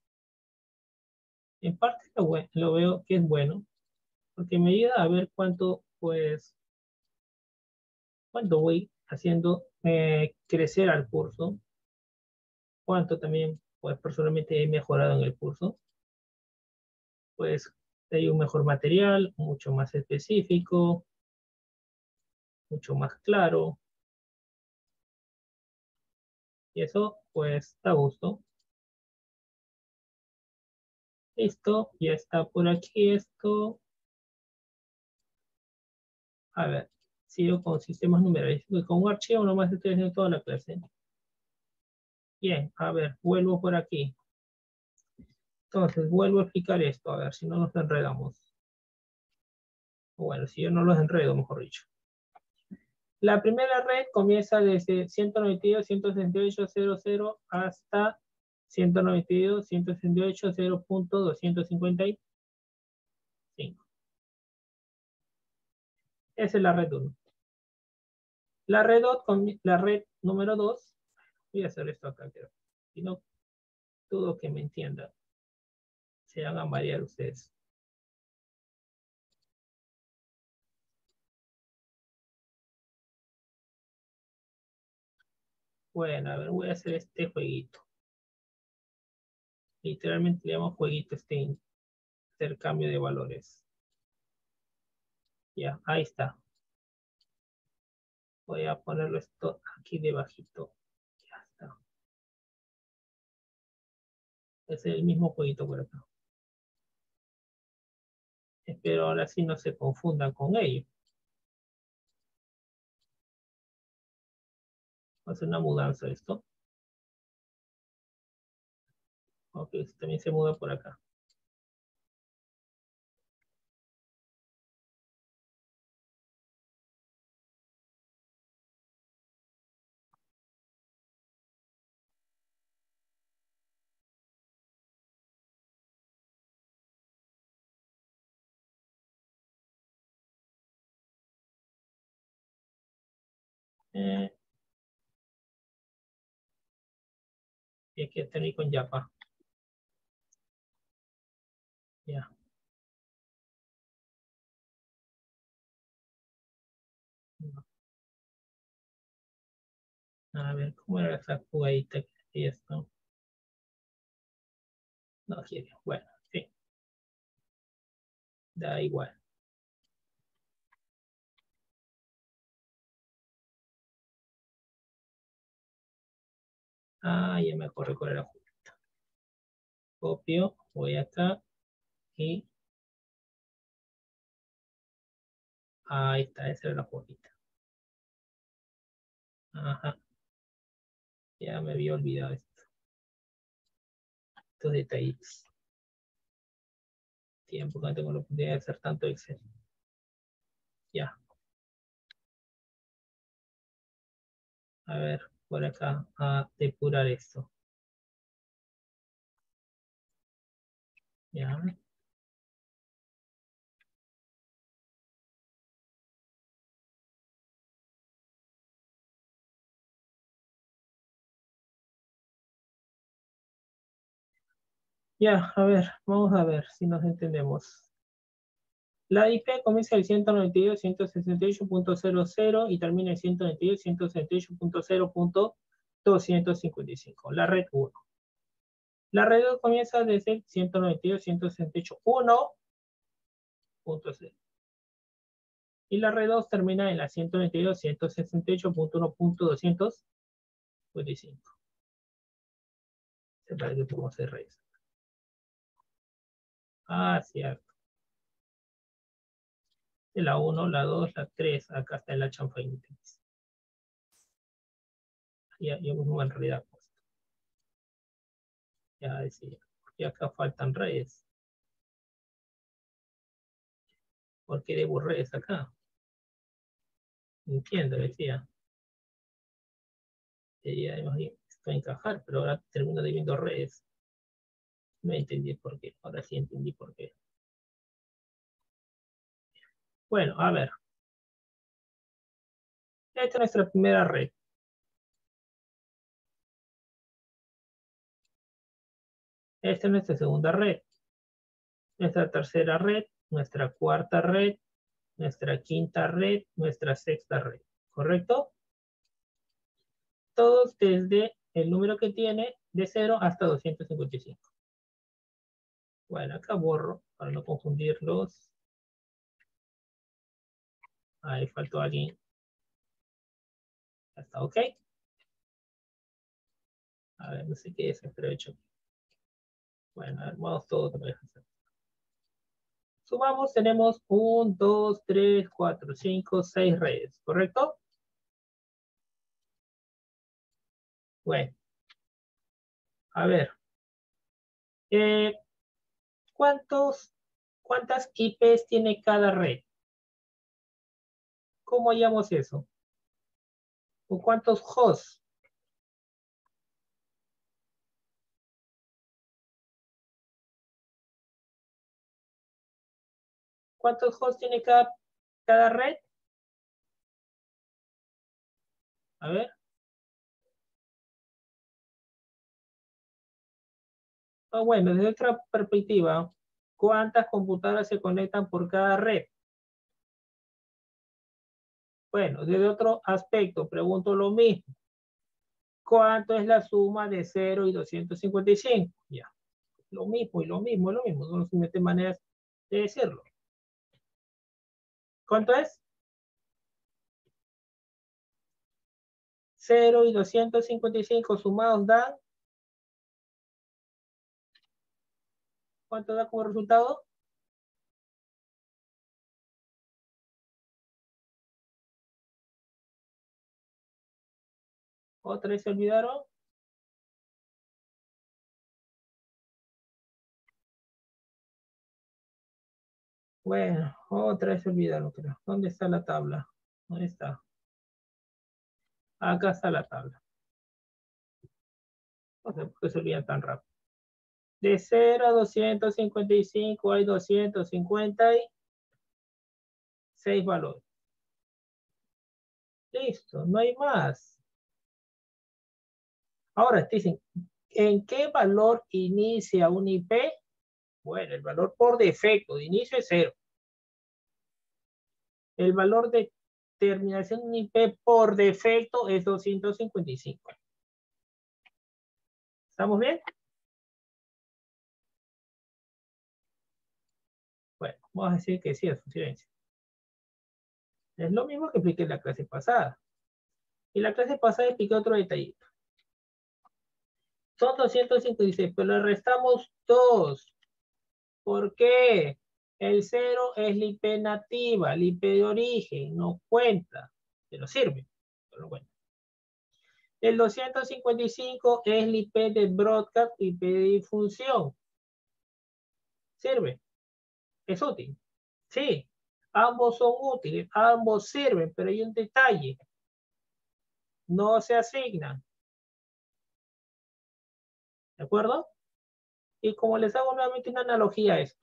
en parte lo, veo que es bueno, porque me ayuda a ver cuánto, pues, cuánto voy haciendo eh, crecer al curso cuánto también, pues personalmente he mejorado en el curso. Pues hay un mejor material, mucho más específico, mucho más claro. Y eso, pues, da gusto. Listo, ya está por aquí esto. A ver, sigo con sistemas numerales. Con un archivo nomás estoy haciendo toda la clase. Bien, a ver, vuelvo por aquí. Entonces, vuelvo a explicar esto, a ver si no nos enredamos. Bueno, si yo no los enredo, mejor dicho. La primera red comienza desde 192.168.00 hasta 192.168.0.255. Esa es la red 1. La red, la red número 2 Voy a hacer esto acá, creo. Si no, todo que me entiendan. Se hagan variar ustedes. Bueno, a ver, voy a hacer este jueguito. Literalmente le llamo jueguito este intercambio de valores. Ya, ahí está. Voy a ponerlo esto aquí debajito. Es el mismo jueguito por acá. Espero ahora sí no se confundan con ello. Va a hacer una mudanza esto. Ok, también se muda por acá. Eh, y aquí tener con Yapa. Ya. A ver, ¿cómo era esa jugadita que esto? No quiere. Bueno, sí. Da igual. Ah, ya me acordé cuál era Julita. Copio, voy acá y ahí está, esa era la Julita. Ajá. Ya me había olvidado esto. Estos detallitos. Tiempo que no tengo la oportunidad de hacer tanto Excel. Ya. A ver por acá, a depurar esto. Ya. Ya, a ver, vamos a ver si nos entendemos. La IP comienza el 192.168.00 y termina en 192.168.0.255, la red 1. La red 2 comienza desde el 192.168.1.0. Y la red 2 termina en la 192.168.1.255. Se parece podemos hacer redes. Ah, cierto. La 1, la 2, la 3, acá está la chanfa index. Ya, ya hemos en realidad puesto. Ya decía, porque acá faltan redes. ¿Por qué debo redes acá? Entiendo, decía. Quería esto encajar, pero ahora termino debiendo redes. No entendí por qué. Ahora sí entendí por qué. Bueno, a ver. Esta es nuestra primera red. Esta es nuestra segunda red. Nuestra tercera red, nuestra cuarta red, nuestra quinta red, nuestra sexta red. ¿Correcto? Todos desde el número que tiene de 0 hasta 255. Bueno, acá borro para no confundirlos. Ahí faltó alguien. Ya está, ok. A ver, no sé qué es, he hecho. Bueno, vamos todo. Sumamos, tenemos 1, 2, 3, 4, 5, 6 redes, ¿correcto? Bueno. A ver. Eh, ¿Cuántos, ¿Cuántas IPs tiene cada red? ¿Cómo hallamos eso? ¿O cuántos hosts? ¿Cuántos hosts tiene cada, cada red? A ver. Ah, bueno, desde otra perspectiva, ¿cuántas computadoras se conectan por cada red? Bueno, desde otro aspecto, pregunto lo mismo. ¿Cuánto es la suma de 0 y 255? Ya, lo mismo y lo mismo, lo mismo. Son simplemente maneras de decirlo. ¿Cuánto es? 0 y 255 sumados dan ¿Cuánto da como resultado? ¿Otra vez se olvidaron? Bueno, otra vez se olvidaron, creo. ¿Dónde está la tabla? ¿Dónde está? Acá está la tabla. No sé por qué se olvidan tan rápido. De 0 a 255 hay 256 valores. Listo, no hay más. Ahora, dicen, ¿en qué valor inicia un IP? Bueno, el valor por defecto de inicio es 0. El valor de terminación de un IP por defecto es 255. ¿Estamos bien? Bueno, vamos a decir que sí es silencio. Es lo mismo que expliqué en la clase pasada. Y la clase pasada expliqué otro detallito. Son 256, pero le restamos 2. ¿Por qué? El 0 es la IP nativa, la IP de origen, no cuenta, pero sirve, pero cuenta. El 255 es la IP de broadcast, IP de difusión. Sirve, es útil. Sí, ambos son útiles, ambos sirven, pero hay un detalle. no se asignan. ¿De acuerdo? Y como les hago nuevamente una analogía a esto.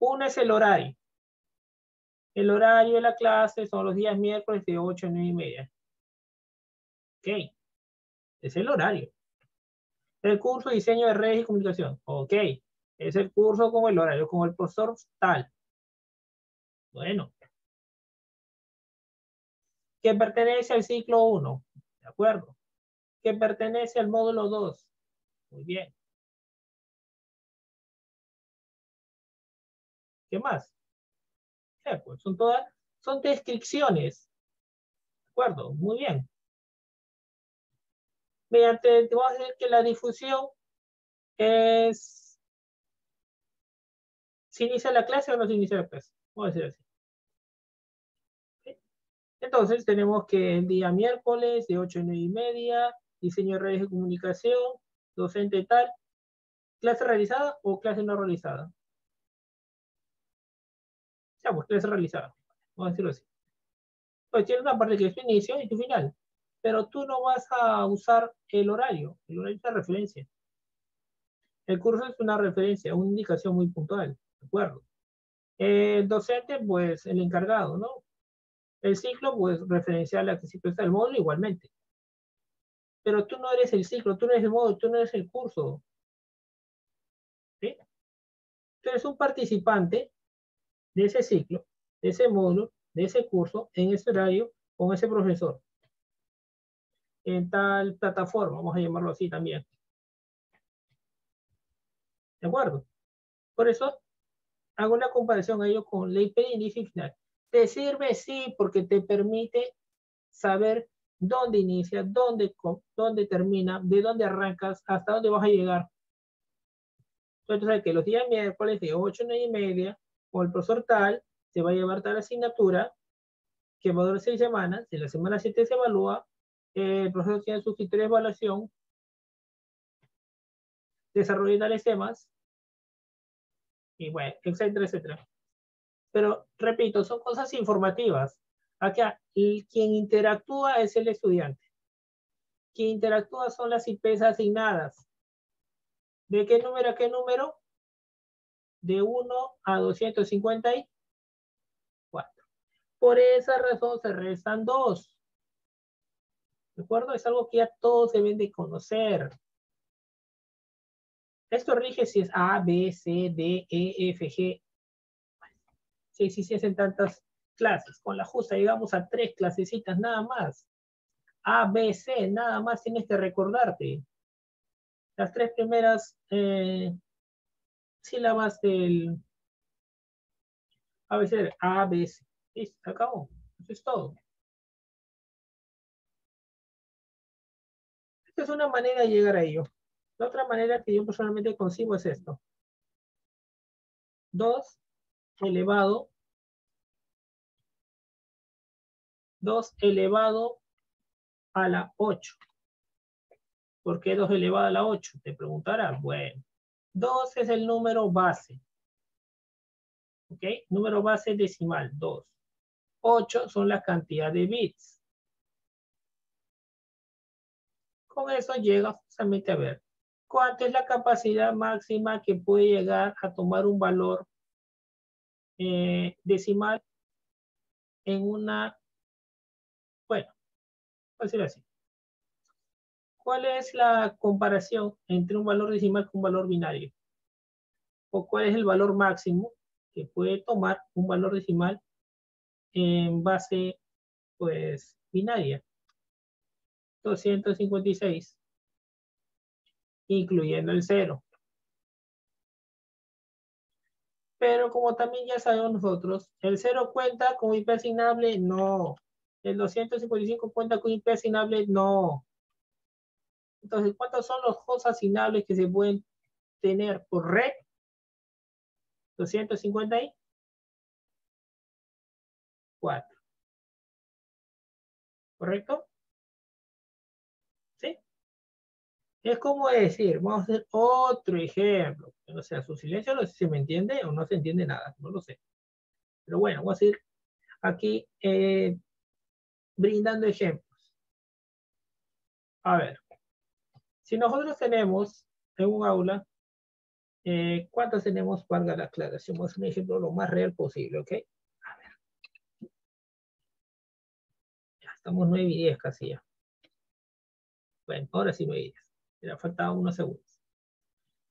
Uno es el horario. El horario de la clase son los días miércoles de 8 a 9 y media. Ok. Es el horario. El curso de diseño de redes y comunicación. Ok. Es el curso con el horario, con el profesor tal. Bueno. Que pertenece al ciclo 1. De acuerdo. Que pertenece al módulo 2. Muy bien. ¿Qué más? pues son todas, son descripciones. ¿De acuerdo? Muy bien. Mediante, vamos a decir que la difusión es, ¿se inicia la clase o no se inicia la clase? Vamos a decir así. Entonces tenemos que el día miércoles de 8 a 9 y media, diseño de redes de comunicación, docente tal, clase realizada o clase no realizada ya, pues clase realizada. Vamos a decirlo así. Pues tiene una parte que es tu inicio y tu final. Pero tú no vas a usar el horario. El horario es la referencia. El curso es una referencia, una indicación muy puntual. ¿De acuerdo? El docente, pues el encargado, ¿no? El ciclo, pues referencial a que ciclo está el módulo igualmente. Pero tú no eres el ciclo, tú no eres el módulo, tú no eres el curso. ¿Sí? Tú eres un participante de ese ciclo, de ese módulo, de ese curso, en ese horario, con ese profesor. En tal plataforma, vamos a llamarlo así también. ¿De acuerdo? Por eso hago una comparación a ello con ley y final. ¿Te sirve? Sí, porque te permite saber dónde inicia, dónde, dónde termina, de dónde arrancas, hasta dónde vas a llegar. Entonces, que los días miércoles de 8 9 y media o el profesor tal se va a llevar tal asignatura que va a durar seis semanas. En la semana 7 se evalúa, el profesor tiene su criterio de evaluación, desarrolla tales temas, y bueno, etcétera, etcétera. Pero, repito, son cosas informativas. Acá, quien interactúa es el estudiante. Quien interactúa son las IPs asignadas. ¿De qué número a qué número? de 1 a 254. Por esa razón se restan 2. ¿De acuerdo? Es algo que ya todos deben de conocer. Esto rige si es A, B, C, D, E, F, G. Sí, sí, hacen tantas clases. Con la justa llegamos a tres clasecitas nada más. A, B, C, nada más tienes que recordarte. Las tres primeras eh, sílabas del ABC, A, B, C. Listo, acabó. Eso es todo. Esta es una manera de llegar a ello. La otra manera que yo personalmente consigo es esto. 2 elevado 2 elevado a la 8. ¿Por qué 2 elevado a la 8? Te preguntarás. Bueno, 2 es el número base. ¿Ok? Número base decimal, 2. 8 son la cantidad de bits. Con eso llega justamente a ver cuánto es la capacidad máxima que puede llegar a tomar un valor eh, decimal en una, a así. ¿Cuál es la comparación entre un valor decimal con un valor binario? ¿O cuál es el valor máximo que puede tomar un valor decimal en base, pues, binaria? 256, incluyendo el cero. Pero como también ya sabemos nosotros, ¿el cero cuenta con IP? No. ¿El 255 cuenta con IP asignable? No. Entonces, ¿cuántos son los hosts asignables que se pueden tener por red? 254. ¿Correcto? ¿Sí? Es como decir, vamos a hacer otro ejemplo. O sea, su silencio no sé si me entiende o no se entiende nada, no lo sé. Pero bueno, vamos a ir aquí eh, brindando ejemplos. A ver, si nosotros tenemos en un aula, eh, ¿cuántas tenemos? Valga la aclaración, vamos a un ejemplo lo más real posible, ¿ok? A ver. Ya estamos 9 y 10 casi ya. Bueno, ahora sí 9 y 10. Ya faltaba unos segundos.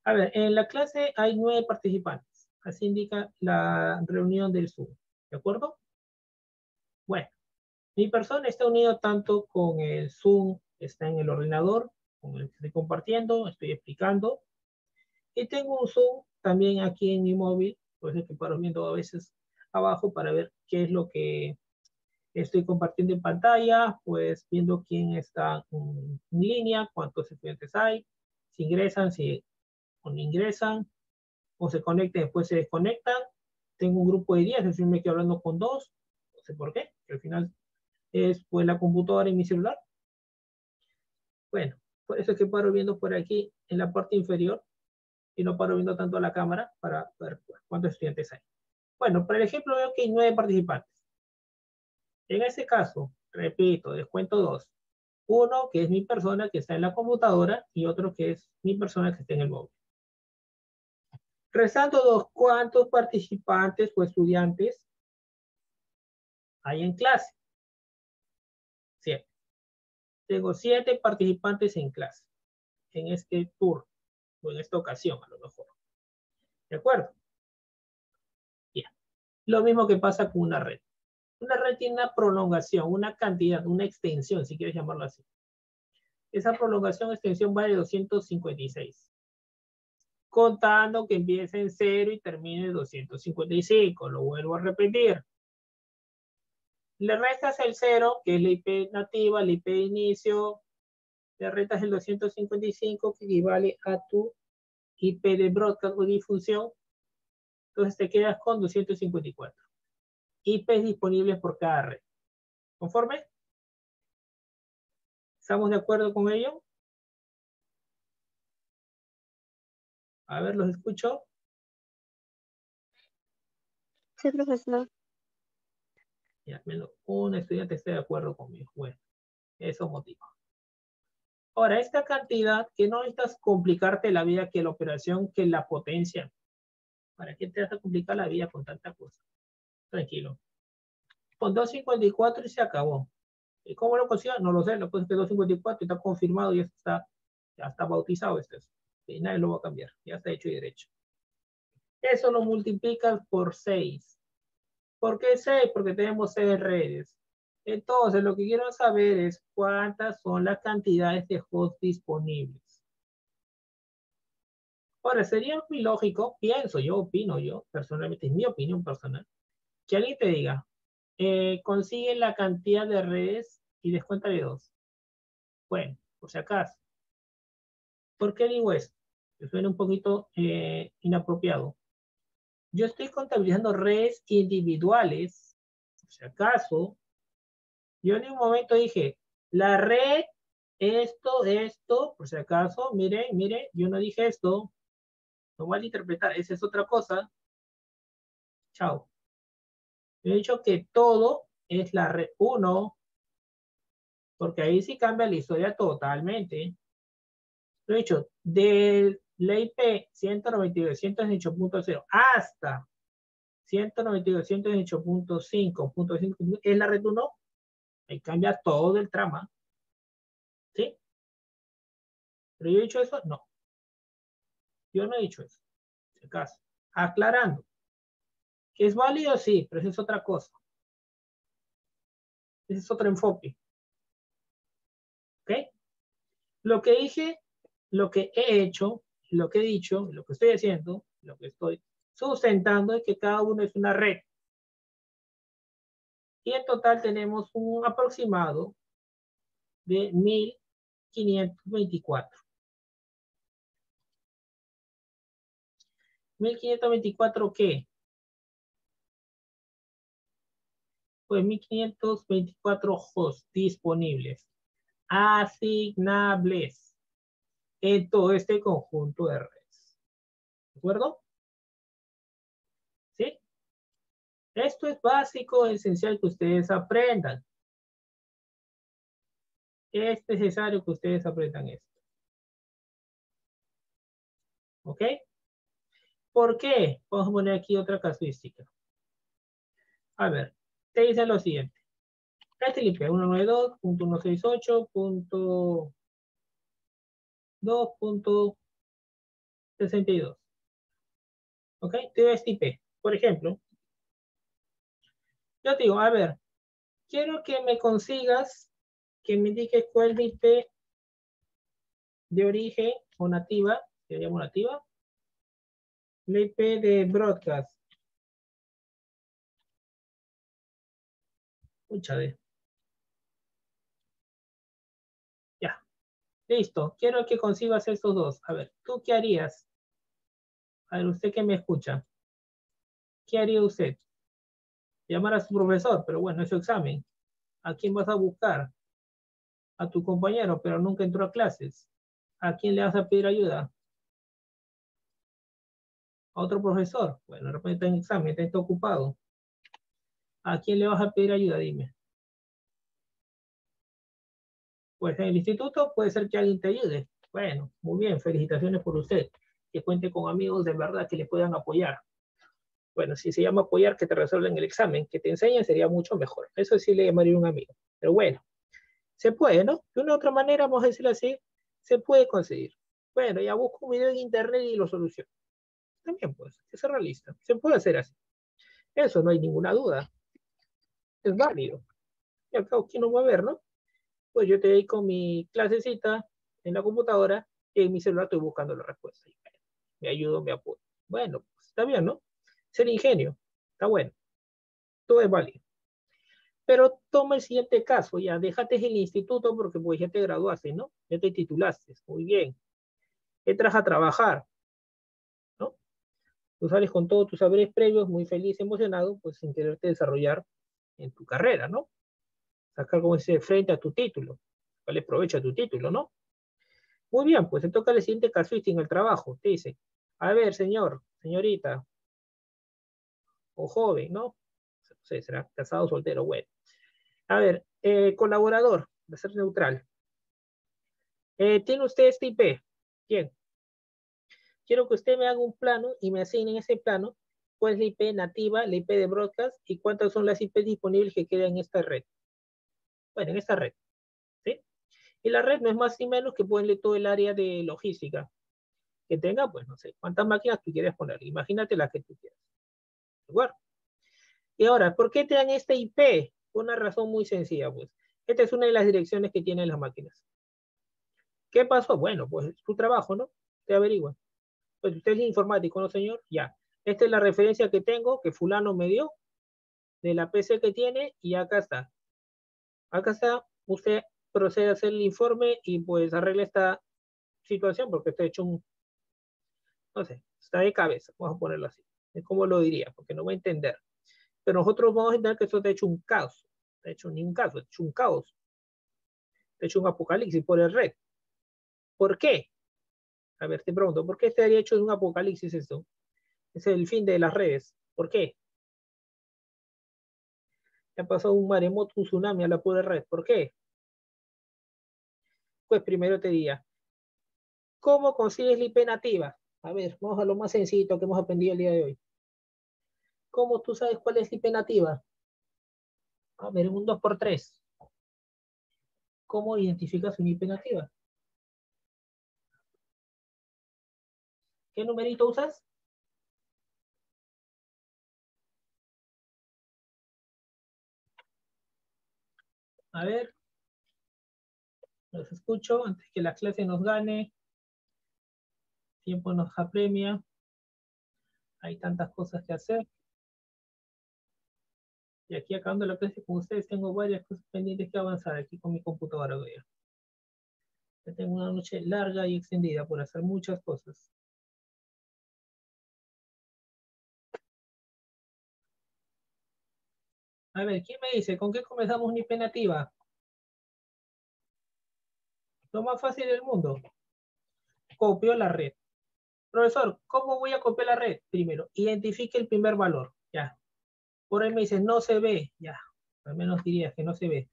A ver, en la clase hay nueve participantes. Así indica la reunión del Zoom. ¿De acuerdo? Bueno, mi persona está unido tanto con el Zoom, está en el ordenador, con el que estoy compartiendo, estoy explicando. Y tengo un Zoom también aquí en mi móvil, pues es que paro viendo a veces abajo para ver qué es lo que estoy compartiendo en pantalla, pues viendo quién está en, línea, cuántos estudiantes hay, si ingresan, si no ingresan, o se conectan, después se desconectan. Tengo un grupo de 10, es decir, me quedo hablando con dos, no sé por qué, que al final es pues la computadora y mi celular. Bueno, por eso es que paro viendo por aquí en la parte inferior y no paro viendo tanto la cámara para ver cuántos estudiantes hay. Bueno, por el ejemplo veo que hay nueve participantes. En ese caso, repito, descuento dos. Uno que es mi persona que está en la computadora y otro que es mi persona que está en el móvil. Rezando dos, ¿cuántos participantes o estudiantes hay en clase? Tengo siete participantes en clase, en este tour, o en esta ocasión a lo mejor. ¿De acuerdo? Bien. Lo mismo que pasa con una red. Una red tiene una prolongación, una cantidad, una extensión, si quieres llamarlo así. Esa prolongación, extensión vale 256. Contando que empiece en 0 y termine en 255. Lo vuelvo a repetir. Le restas el 0, que es la IP nativa, la IP de inicio. Le restas el 255, que equivale a tu IP de broadcast o difusión. Entonces te quedas con 254. IPs disponibles por cada red. ¿Conforme? ¿Estamos de acuerdo con ello? A ver, los escucho. Sí, profesor. Ya, menos un estudiante esté de acuerdo conmigo. Bueno, eso motiva. Ahora, esta cantidad que no necesitas complicarte la vida que la operación, que la potencia. ¿Para qué te vas a complicar la vida con tanta cosa? Tranquilo. Con 254 y se acabó. ¿Y cómo lo consigo? No lo sé, lo puse que 254 está confirmado y está, ya está bautizado este. Y nadie lo va a cambiar, ya está hecho y derecho. Eso lo multiplicas por 6. ¿Por qué 6? Porque tenemos 6 redes. Entonces, lo que quiero saber es cuántas son las cantidades de hosts disponibles. Ahora, sería muy lógico, pienso yo, opino yo, personalmente, es mi opinión personal, que alguien te diga, eh, consigue la cantidad de redes y descuéntale dos. Bueno, por si acaso. ¿Por qué digo esto? Que suena un poquito eh, inapropiado. Yo estoy contabilizando redes individuales, por si acaso. Yo en un momento dije, la red, esto, esto, por si acaso, miren, miren, yo no dije esto. No a interpretar, esa es otra cosa. Chao. He dicho que todo es la red 1, porque ahí sí cambia la historia totalmente. Lo he dicho, del la IP 192.168.0 hasta 192.168.5.5 es la red 1, ahí cambia todo el trama. ¿Sí? ¿Pero yo he dicho eso? No. Yo no he dicho eso. En caso. Aclarando. ¿Es válido? Sí, pero eso es otra cosa. Ese es otro enfoque. ¿Ok? Lo que dije, lo que he hecho, lo que he dicho, lo que estoy haciendo, lo que estoy sustentando es que cada uno es una red. Y en total tenemos un aproximado de 1524. 1524 qué? pues 1524 hosts disponibles, asignables en todo este conjunto de redes. ¿De acuerdo? ¿Sí? Esto es básico, esencial que ustedes aprendan. es necesario que ustedes aprendan esto. ¿Ok? ¿Por qué? Vamos a poner aquí otra casuística. A ver, te dicen lo siguiente. Este es el IP 192.168.2.62. ¿Ok? Este IP. Por ejemplo, yo te digo, a ver, quiero que me consigas, que me indiques cuál es el IP de origen o nativa, que llamo nativa, la IP de broadcast. Mucha de. Listo. Quiero que consigas estos dos. A ver, ¿tú qué harías? A ver, usted que me escucha. ¿Qué haría usted? Llamar a su profesor, pero bueno, es su examen. ¿A quién vas a buscar? A tu compañero, pero nunca entró a clases. ¿A quién le vas a pedir ayuda? A otro profesor. Bueno, de repente está en examen, está ocupado. ¿A quién le vas a pedir ayuda? Dime. Pues en el instituto puede ser que alguien te ayude. Bueno, muy bien, felicitaciones por usted. Que cuente con amigos de verdad que le puedan apoyar. Bueno, si se llama apoyar, que te resuelven el examen, que te enseñen sería mucho mejor. Eso sí le llamaría un amigo. Pero bueno, se puede, ¿no? De una u otra manera, vamos a decirlo así, se puede conseguir. Bueno, ya busco un video en internet y lo soluciono. También puede ser, es realista. Se puede hacer así. Eso no hay ninguna duda. Es válido. Y cabo, ¿quién no va a ver, no? Pues yo te doy con mi clasecita en la computadora y en mi celular estoy buscando la respuesta. Me ayudo, me apoyo. Bueno, pues está bien, ¿no? Ser ingenio. Está bueno. Todo es válido. Pero toma el siguiente caso, ya déjate el instituto porque pues ya te graduaste, ¿no? Ya te titulaste, muy bien. Entras a trabajar, ¿no? Tú sales con todos tus saberes previos, muy feliz, emocionado, pues sin quererte desarrollar en tu carrera, ¿no? Sacar como ese frente a tu título, vale provecho a tu título, ¿no? Muy bien, pues te toca el siguiente caso en el trabajo. Te dice, a ver, señor, señorita, o joven, ¿no? No sé, será casado soltero, bueno. A ver, eh, colaborador, de ser neutral. Eh, ¿Tiene usted este IP? Bien. Quiero que usted me haga un plano y me asigne en ese plano cuál es la IP nativa, la IP de broadcast y cuántas son las IP disponibles que quedan en esta red. Bueno, en esta red. ¿sí? Y la red no es más ni menos que ponerle todo el área de logística que tenga, pues no sé, cuántas máquinas tú quieres poner. Imagínate las que tú quieras. ¿De Y ahora, ¿por qué te dan este IP? Por una razón muy sencilla, pues. Esta es una de las direcciones que tienen las máquinas. ¿Qué pasó? Bueno, pues tu trabajo, ¿no? Te averigua. Pues usted es informático, ¿no, señor? Ya. Esta es la referencia que tengo, que fulano me dio, de la PC que tiene, y acá está. Acá está, usted procede a hacer el informe y pues arregla esta situación porque está hecho un, no sé, está de cabeza, vamos a ponerlo así. Es como lo diría, porque no va a entender. Pero nosotros vamos a entender que esto está hecho un caos. Está hecho ni un caso, está hecho un caos. Está hecho un apocalipsis por el red. ¿Por qué? A ver, te pregunto, ¿por qué estaría hecho un apocalipsis esto? Es el fin de las redes. ¿Por qué? Ha pasado un maremoto, un tsunami a la pura red. ¿Por qué? Pues primero te diría, ¿cómo consigues la IP nativa? A ver, vamos a lo más sencillo que hemos aprendido el día de hoy. ¿Cómo tú sabes cuál es la IP nativa? A ver, un 2x3. ¿Cómo identificas una IP nativa? ¿Qué numerito usas? A ver. Los escucho antes que la clase nos gane. Tiempo nos apremia. Hay tantas cosas que hacer. Y aquí acabando la clase con ustedes tengo varias cosas pendientes que avanzar aquí con mi computadora. Ya tengo una noche larga y extendida por hacer muchas cosas. A ver, ¿quién me dice? ¿Con qué comenzamos una IP nativa? Lo más fácil del mundo. Copio la red. Profesor, ¿cómo voy a copiar la red? Primero, identifique el primer valor. Ya. Por ahí me dice, no se ve. Ya. Al menos diría que no se ve.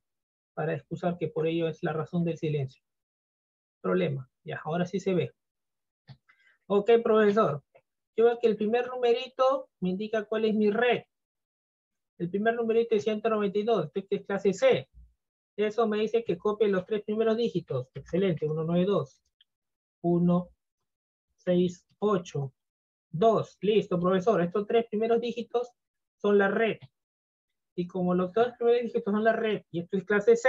para excusar que por ello es la razón del silencio. Problema. Ya, ahora sí se ve. Ok, profesor. Yo veo que el primer numerito me indica cuál es mi red. El primer numerito es 192, este es clase C. Eso me dice que copie los tres primeros dígitos. Excelente, 192. 1, 6, 8, 2. Listo, profesor. Estos tres primeros dígitos son la red. Y como los dos primeros dígitos son la red y esto es clase C,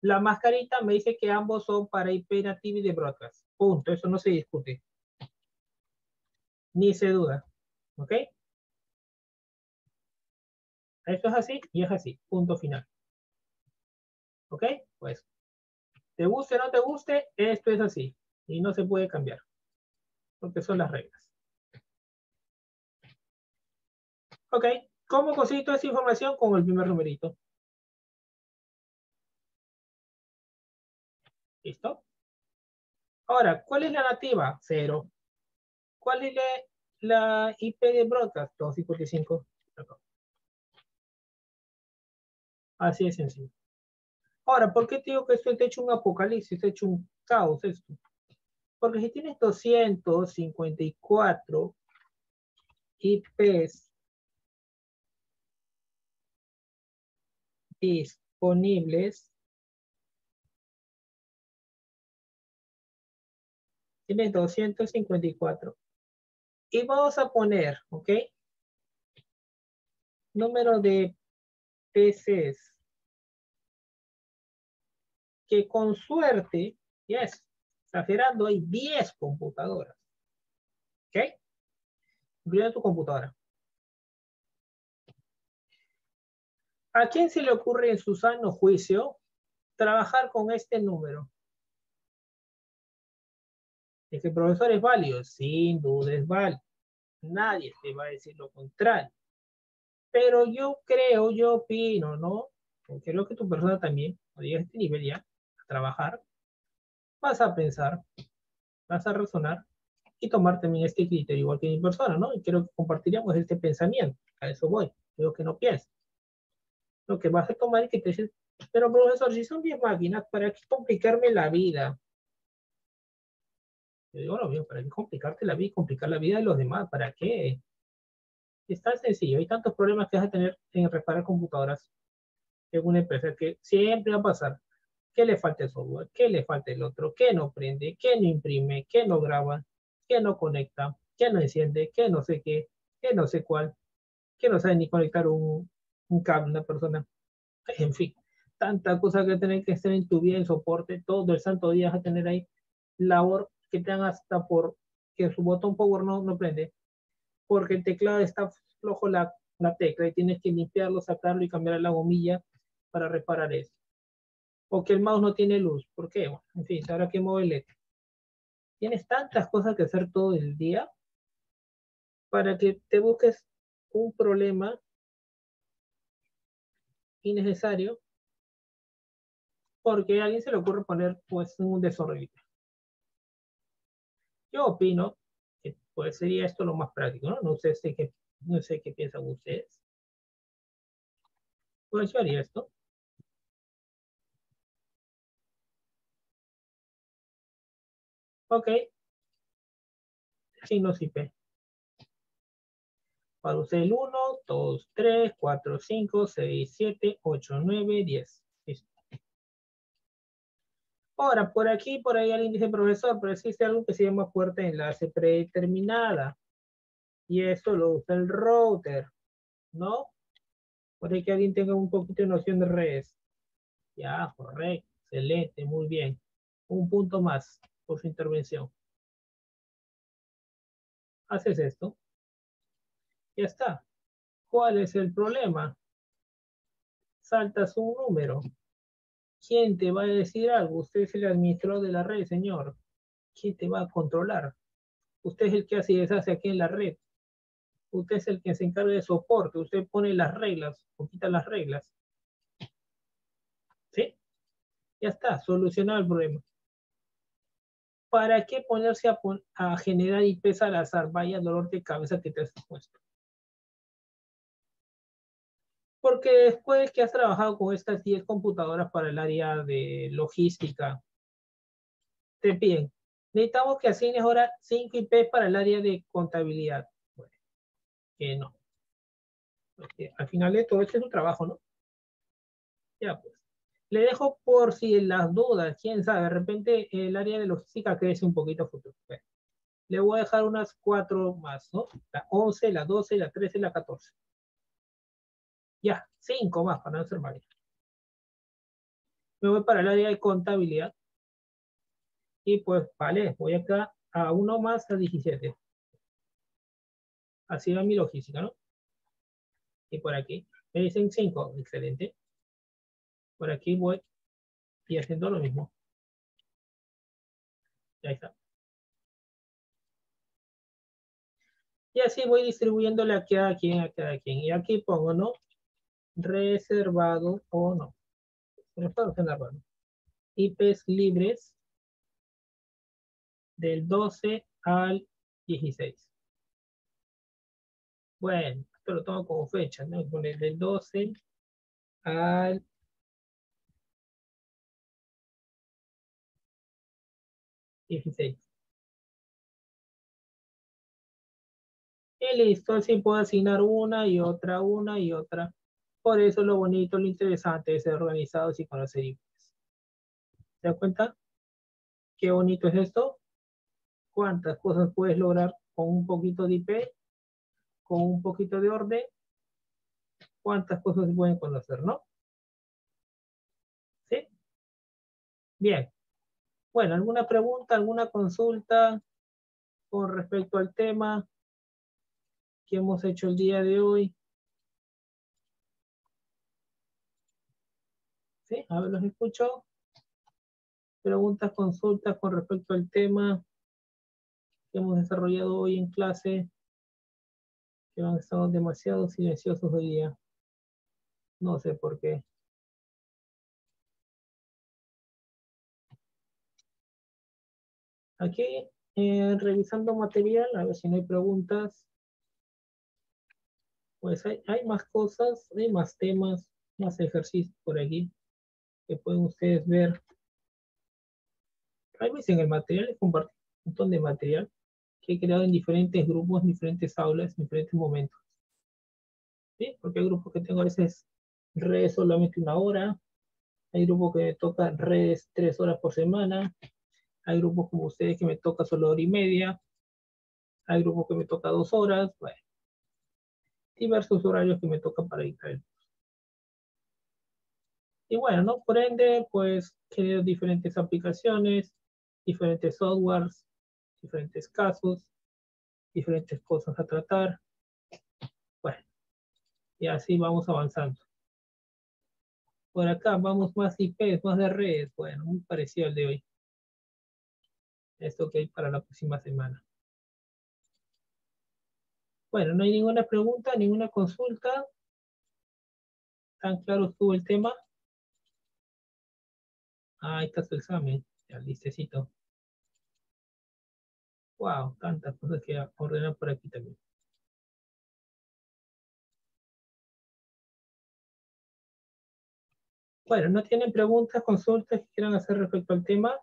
la mascarita me dice que ambos son para IP Native y de broadcast. Punto. Eso no se discute. Ni se duda. ¿Ok? Esto es así y es así. Punto final. ¿Ok? Pues, te guste o no te guste, esto es así. Y no se puede cambiar. Porque son las reglas. Ok. ¿Cómo consigo esa información? Con el primer numerito. ¿Listo? Ahora, ¿cuál es la nativa? Cero. ¿Cuál es la, IP de broadcast? 255. Así de sencillo. Ahora, ¿por qué te digo que esto te ha hecho un apocalipsis, te ha hecho un caos esto? Porque si tienes 254 IPs disponibles, tienes 254. Y vamos a poner, ¿ok? Número de PCs con suerte, yes, exagerando, hay 10 computadoras. ¿Ok? Incluyendo tu computadora. ¿A quién se le ocurre en su sano juicio trabajar con este número? ¿Es el profesor es válido? Sin duda es válido. Nadie te va a decir lo contrario. Pero yo creo, yo opino, ¿no? Creo que tu persona también, o a este nivel ya, trabajar, vas a pensar, vas a razonar y tomar también este criterio igual que mi persona, ¿no? Y creo que compartiríamos este pensamiento. A eso voy. Creo que no pienses. Lo que vas a tomar es que te dices, pero profesor, si son 10 máquinas, ¿para qué complicarme la vida? Yo digo mismo, ¿para qué complicarte la vida y complicar la vida de los demás? ¿Para qué? Es tan sencillo. Hay tantos problemas que vas a tener en reparar computadoras en una empresa que siempre va a pasar. Que le falta el software, que le falta el otro, que no prende, que no imprime, que no graba, que no conecta, que no enciende, que no sé qué, que no sé cuál, que no sabe ni conectar un, cable, una persona. En fin, tanta cosa que tener que hacer en tu vida en soporte, todo el santo día vas a tener ahí labor que te hagan hasta por que su botón power no, no prende, porque el teclado está flojo la, la tecla y tienes que limpiarlo, sacarlo y cambiar la gomilla para reparar eso. O que el mouse no tiene luz. ¿Por qué? Bueno, en fin, ahora que mueve LED. Tienes tantas cosas que hacer todo el día para que te busques un problema innecesario porque a alguien se le ocurre poner pues un desorden. Yo opino que pues sería esto lo más práctico, ¿no? No sé, sé qué, no sé qué piensan ustedes. Pues yo haría esto. Ok. Signos IP. Para usted el 1, 2, 3, 4, 5, 6, 7, 8, 9, 10. Ahora, por aquí, por ahí alguien dice, profesor, pero existe algo que se llama puerta de enlace predeterminada. Y esto lo usa el router, ¿no? Puede que alguien tenga un poquito de noción de redes. Ya, correcto, excelente, muy bien. Un punto más por su intervención. Haces esto. Ya está. ¿Cuál es el problema? Saltas un número. ¿Quién te va a decir algo? Usted es el administrador de la red, señor. ¿Quién te va a controlar? Usted es el que hace y deshace aquí en la red. Usted es el que se encarga de soporte. Usted pone las reglas o quita las reglas. ¿Sí? Ya está, solucionado el problema. ¿Para qué ponerse a, generar IPs al azar? Vaya dolor de cabeza que te has puesto. Porque después que has trabajado con estas 10 computadoras para el área de logística, te piden, necesitamos que asignes ahora 5 IP para el área de contabilidad. Bueno, que no. Al final de todo este es un trabajo, ¿no? Ya pues. Le dejo por si las dudas, quién sabe, de repente el área de logística crece un poquito futuro. le voy a dejar unas cuatro más, ¿no? La 11, la 12, la 13, la 14. Ya, cinco más para no ser mal. Me voy para el área de contabilidad. Y pues, vale, voy acá a uno más a 17. Así va mi logística, ¿no? Y por aquí me dicen 5, excelente. Por aquí voy y haciendo lo mismo. Ya está. Y así voy distribuyéndole a cada quien, a cada quien. Y aquí pongo, ¿no? Reservado o no. Reservado. IPs libres del 12 al 16. Bueno, esto lo tomo como fecha, ¿no? Poner del 12 al 16. Y listo, así puedo asignar una y otra, una y otra. Por eso lo bonito, lo interesante es ser organizados y conocer IPs. ¿Se dan cuenta? Qué bonito es esto. ¿Cuántas cosas puedes lograr con un poquito de IP? Con un poquito de orden. ¿Cuántas cosas se pueden conocer, no? ¿Sí? Bien. Bueno, ¿alguna pregunta, alguna consulta con respecto al tema que hemos hecho el día de hoy? ¿Sí? A ver, los escucho. Preguntas, consultas con respecto al tema que hemos desarrollado hoy en clase. Que han estado demasiado silenciosos hoy día. No sé por qué. Aquí, eh, revisando material, a ver si no hay preguntas. Pues hay, más cosas, hay más temas, más ejercicios por aquí que pueden ustedes ver. Ahí en el material les compartí un montón de material que he creado en diferentes grupos, en diferentes aulas, en diferentes momentos. ¿Sí? Porque hay grupos que tengo a veces redes solamente una hora, hay grupos que tocan redes tres horas por semana, hay grupos como ustedes que me toca solo hora y media. Hay grupos que me toca dos horas. Bueno, diversos horarios que me tocan para editar Y bueno, ¿no? Por ende, pues, he diferentes aplicaciones, diferentes softwares, diferentes casos, diferentes cosas a tratar. Bueno, y así vamos avanzando. Por acá vamos más IPs, más de redes. Bueno, muy parecido al de hoy esto que hay para la próxima semana. Bueno, no hay ninguna pregunta, ninguna consulta. ¿Tan claro estuvo el tema? Ah, ahí está su examen, ya listecito. Wow, tantas cosas que ordenar por aquí también. Bueno, ¿no tienen preguntas, consultas que quieran hacer respecto al tema?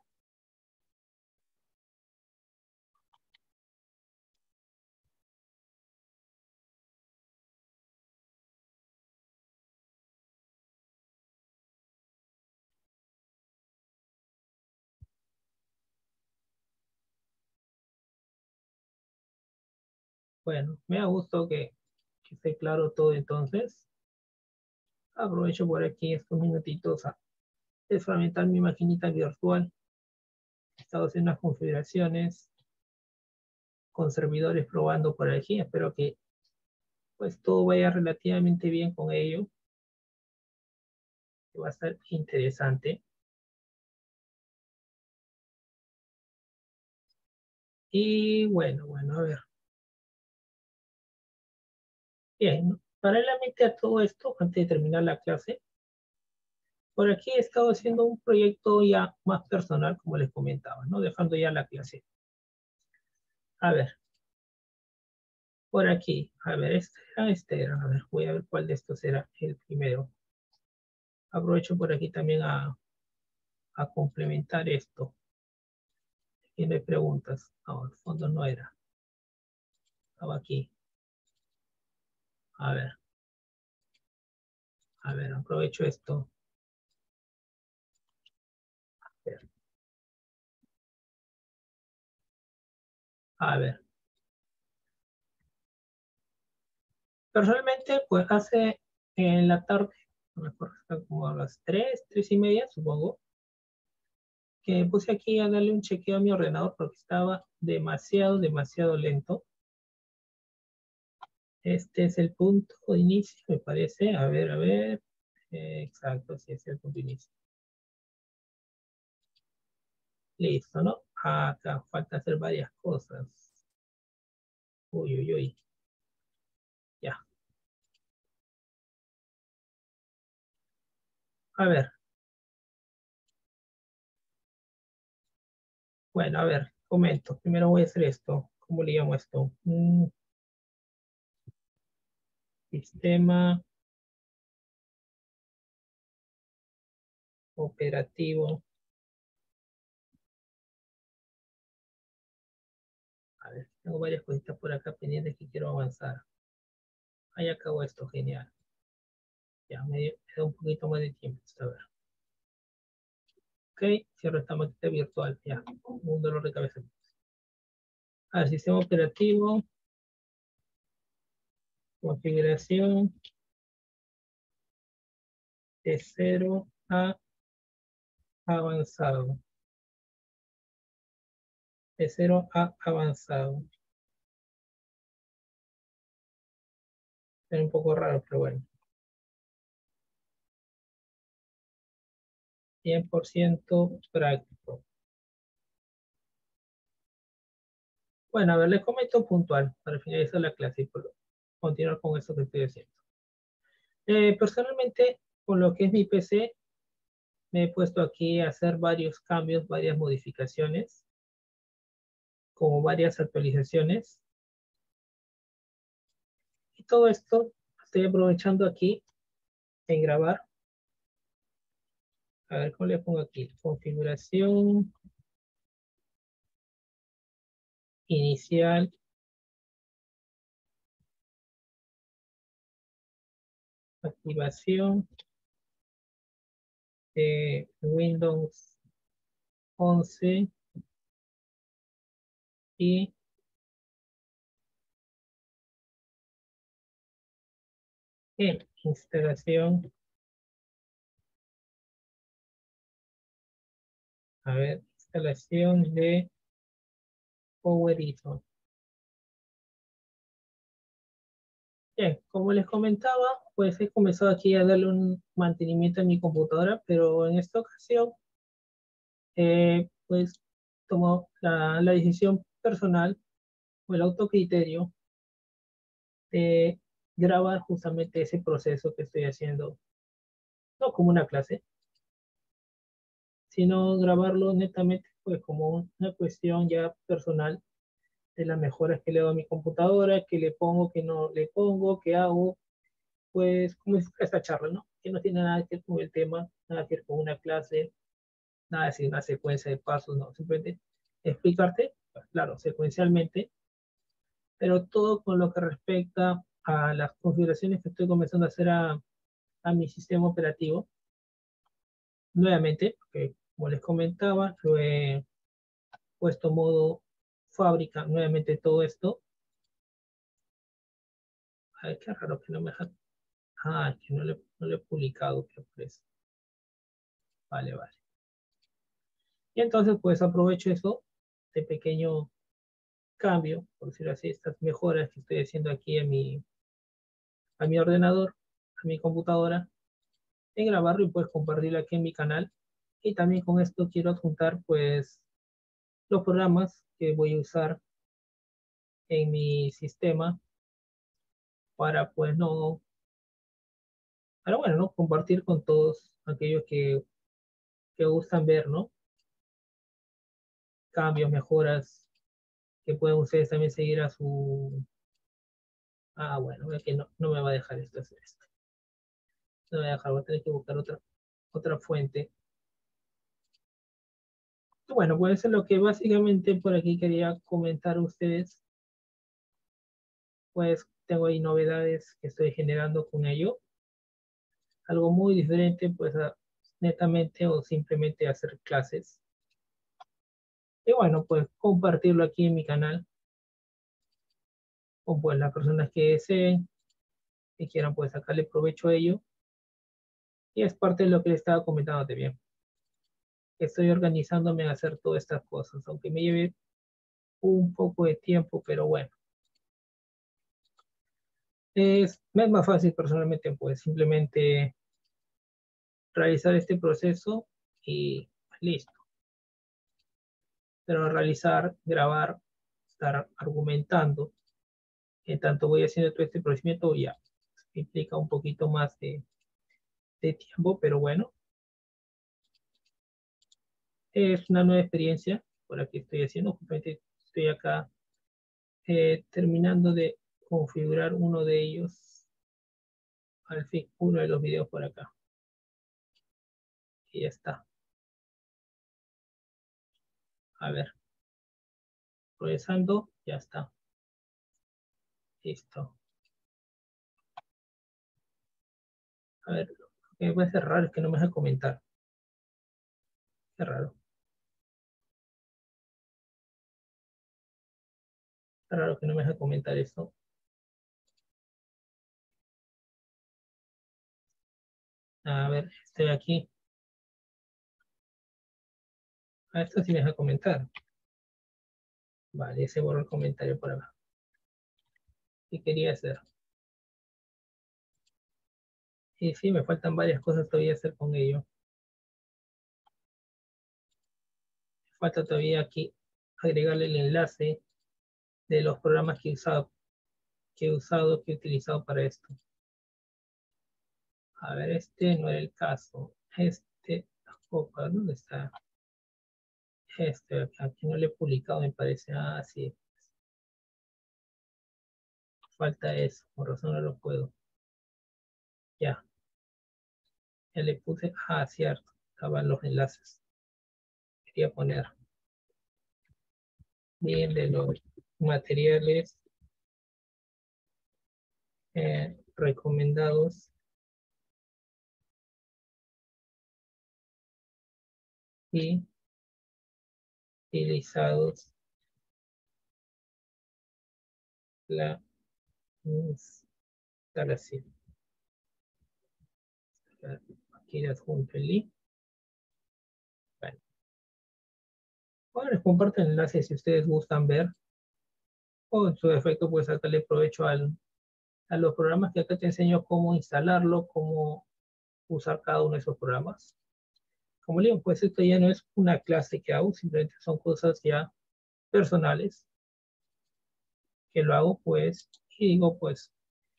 Bueno, me ha gustado que, esté claro todo entonces. Aprovecho por aquí estos minutitos a desfragmentar mi maquinita virtual. He estado haciendo unas configuraciones con servidores probando por aquí. Espero que pues todo vaya relativamente bien con ello. va a estar interesante. Y bueno, bueno, a ver. Bien, paralelamente a todo esto, antes de terminar la clase, por aquí he estado haciendo un proyecto ya más personal, como les comentaba, ¿no? Dejando ya la clase. A ver. por aquí. A ver, este era, este era. A ver, voy a ver cuál de estos era el primero. Aprovecho por aquí también a, complementar esto. Aquí no hay preguntas. No, el fondo no era. Estaba aquí. A ver. A ver, aprovecho esto. A ver. A ver. Personalmente, pues hace en la tarde, mejor como a las 3, 3 y media, supongo, que puse aquí a darle un chequeo a mi ordenador porque estaba demasiado, demasiado lento. Este es el punto de inicio, me parece. A ver, a ver. exacto, sí, es el punto de inicio. Listo, ¿no? Acá falta hacer varias cosas. Uy, uy, uy. Ya. A ver. Bueno, a ver, comento. Primero voy a hacer esto. ¿Cómo le llamo esto? Mm. Sistema operativo. A ver, tengo varias cositas por acá pendientes que quiero avanzar. Ahí acabo esto, genial. Ya, me, da un poquito más de tiempo esta vez. Ok, cierro esta maqueta virtual. Ya, un dolor de cabeza. Al sistema operativo. Configuración. De 0 a avanzado. De 0 a avanzado. Es un poco raro, pero bueno. 100% práctico. Bueno, a ver, les comento puntual para finalizar la clase y continuar con eso que estoy haciendo. Eh, personalmente, con lo que es mi PC, me he puesto aquí a hacer varios cambios, varias modificaciones, como varias actualizaciones. Y todo esto estoy aprovechando aquí en grabar a ver, ¿cómo le pongo aquí? Configuración. Inicial. Activación. de Windows 11 y instalación A ver, instalación de Power Bien, como les comentaba, pues he comenzado aquí a darle un mantenimiento a mi computadora, pero en esta ocasión, eh, pues tomo la, la decisión personal o el autocriterio de grabar justamente ese proceso que estoy haciendo, no como una clase, sino grabarlo netamente pues como una cuestión ya personal de las mejoras que le doy a mi computadora, que le pongo, que no le pongo, que hago, pues como es esta charla, ¿no? Que no tiene nada que ver con el tema, nada que ver con una clase, nada de una secuencia de pasos, no, simplemente explicarte, pues, claro, secuencialmente, pero todo con lo que respecta a las configuraciones que estoy comenzando a hacer a, a mi sistema operativo. Nuevamente, porque como les comentaba, lo he puesto modo fábrica nuevamente todo esto. A ver, qué raro que no me deja. Ah, que no le, no le he publicado, creo que es. Vale, vale. Y entonces, pues aprovecho eso, este pequeño cambio, por decirlo así, estas mejoras que estoy haciendo aquí a mi, a mi ordenador, a mi computadora, en grabarlo y pues compartirlo aquí en mi canal y también con esto quiero adjuntar pues los programas que voy a usar en mi sistema para pues no, para bueno, ¿no? Compartir con todos aquellos que, que gustan ver, ¿no? Cambios, mejoras que pueden ustedes también seguir a su, Ah, bueno, que no, no me va a dejar esto hacer esto. No me va a dejar, voy a tener que buscar otra, otra fuente. Bueno, eso es lo que básicamente por aquí quería comentar a ustedes. Pues tengo ahí novedades que estoy generando con ello. Algo muy diferente, pues netamente o simplemente hacer clases. Y bueno, pues compartirlo aquí en mi canal. O pues las personas que deseen, que quieran pues sacarle provecho a ello. Y es parte de lo que le estaba comentando también. Estoy organizándome a hacer todas estas cosas, aunque me lleve un poco de tiempo, pero bueno. Es, es más fácil personalmente, pues simplemente realizar este proceso y listo. Pero realizar, grabar, estar argumentando, en tanto voy haciendo todo este procedimiento, ya implica un poquito más de, de tiempo, pero bueno. Es una nueva experiencia por aquí estoy haciendo. Justamente estoy acá eh, terminando de configurar uno de ellos. Al fin, uno de los videos por acá. Y ya está. A ver. Progresando, ya está. Listo. A ver, lo que me parece raro es que no me deja comentar. Qué. Raro que no me deja comentar esto. A ver, estoy aquí. A esto sí me deja comentar. Vale, ese borro el comentario por acá. ¿Qué quería hacer? Y sí, me faltan varias cosas todavía hacer con ello. falta todavía aquí agregarle el enlace de los programas que he usado, que he usado, que he utilizado para esto. A ver, este no era el caso. Este, tampoco, ¿dónde está? Este, aquí no le he publicado, me parece. Ah, sí. Falta eso, por razón no lo puedo. Ya. Ya le puse, ah, cierto, estaban los enlaces. Quería poner bien de los materiales eh, recomendados y utilizados la instalación. Aquí adjunto el link. Bueno. Les comparto el enlace si ustedes gustan ver. O en su defecto, pues sacarle provecho al, a los programas que acá te enseño cómo instalarlo, cómo usar cada uno de esos programas. Como le digo, pues esto ya no es una clase que hago, simplemente son cosas ya personales que lo hago, pues, y digo, pues,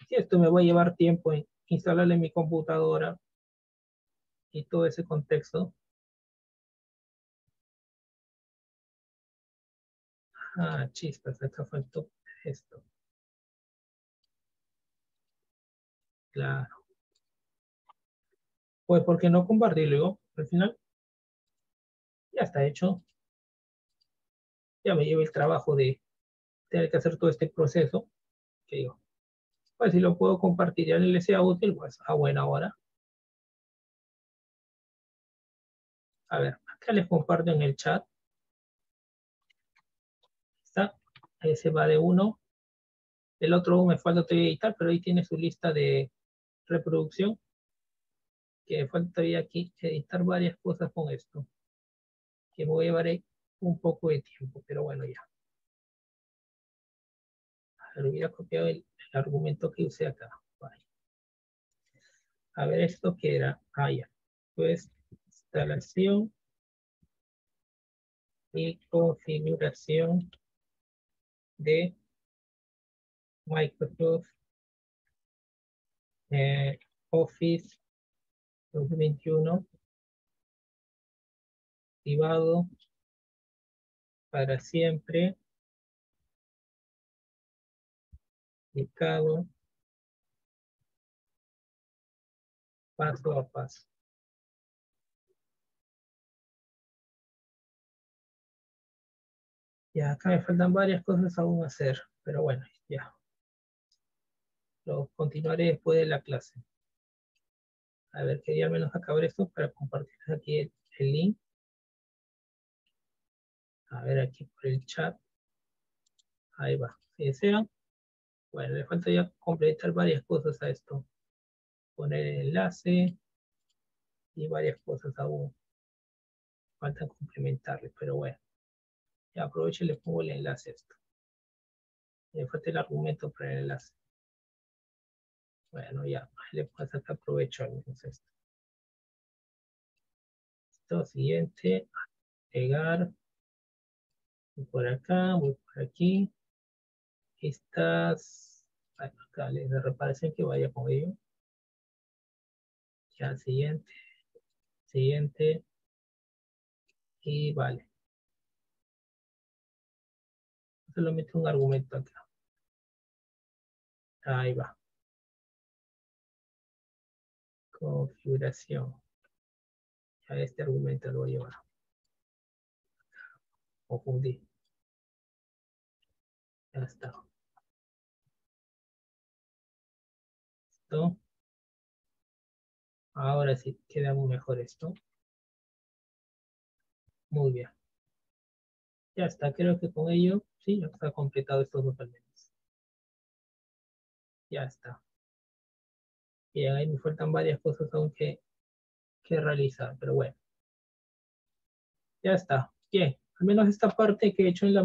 si esto me va a llevar tiempo en instalarle en mi computadora y todo ese contexto. Ah, chispas, acá faltó esto. Claro. Pues, ¿por qué no compartirlo? Al final, ya está hecho. Ya me llevo el trabajo de tener que hacer todo este proceso. Que digo, pues si lo puedo compartir ya le sea útil, pues a buena hora. A ver, acá les comparto en el chat. Está. Ahí se va de uno. El otro me falta todavía editar, pero ahí tiene su lista de reproducción. Que falta todavía aquí editar varias cosas con esto. Que me voy a llevar un poco de tiempo, pero bueno, ya. A ver, hubiera copiado el, argumento que usé acá. A ver, esto que era. Ah, ya. Pues instalación y configuración de Microsoft eh, Office 2021 activado para siempre explicado paso a paso. Ya, acá me faltan varias cosas aún hacer, pero bueno, ya. Lo continuaré después de la clase. A ver, quería al menos acabar esto para compartir aquí el, link. A ver, aquí por el chat. Ahí va. Si desean. Bueno, le falta ya completar varias cosas a esto. Poner el enlace y varias cosas aún. Faltan complementarle, pero bueno. Aprovecho y le pongo el enlace esto. Me falta el argumento para el enlace. Bueno, ya, le puedo sacar provecho al menos esto. Esto siguiente, pegar. Por acá, voy por aquí. Estas, acá les reparación que vaya con ello. Ya, siguiente, siguiente. Y vale. Solamente un argumento acá. Ahí va. configuración. Ya este argumento lo voy a llevar. Confundí. Ya está. ¿Listo? Ahora sí, queda muy mejor esto. Muy bien. Ya está, creo que con ello, sí, ya está completado estos dos elementos. Ya está. Bien, ahí me faltan varias cosas aún que, que realizar, pero bueno. Ya está. Bien, al menos esta parte que he hecho en la,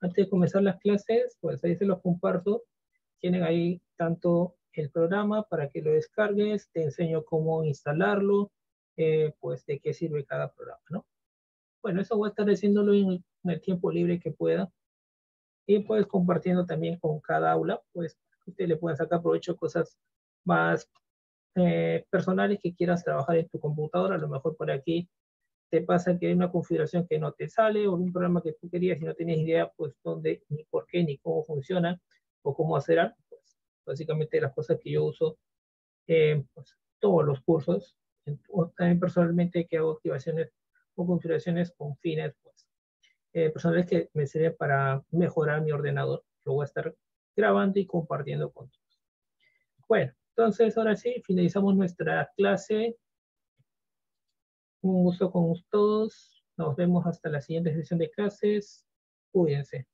antes de comenzar las clases, pues ahí se los comparto. Tienen ahí tanto el programa para que lo descargues, te enseño cómo instalarlo, eh, pues de qué sirve cada programa, ¿no? Bueno, eso voy a estar haciéndolo en, el tiempo libre que pueda. Y pues compartiendo también con cada aula, pues usted le puede sacar provecho cosas más eh, personales que quieras trabajar en tu computadora. A lo mejor por aquí te pasa que hay una configuración que no te sale o un programa que tú querías y no tienes idea pues dónde, ni por qué, ni cómo funciona o cómo hacer algo. Pues, básicamente las cosas que yo uso en pues, todos los cursos. También personalmente que hago activaciones o configuraciones con fines pues, eh, personales que me sirven para mejorar mi ordenador. Lo voy a estar grabando y compartiendo con todos. Bueno, entonces, ahora sí, finalizamos nuestra clase. Un gusto con todos. Nos vemos hasta la siguiente sesión de clases. Cuídense.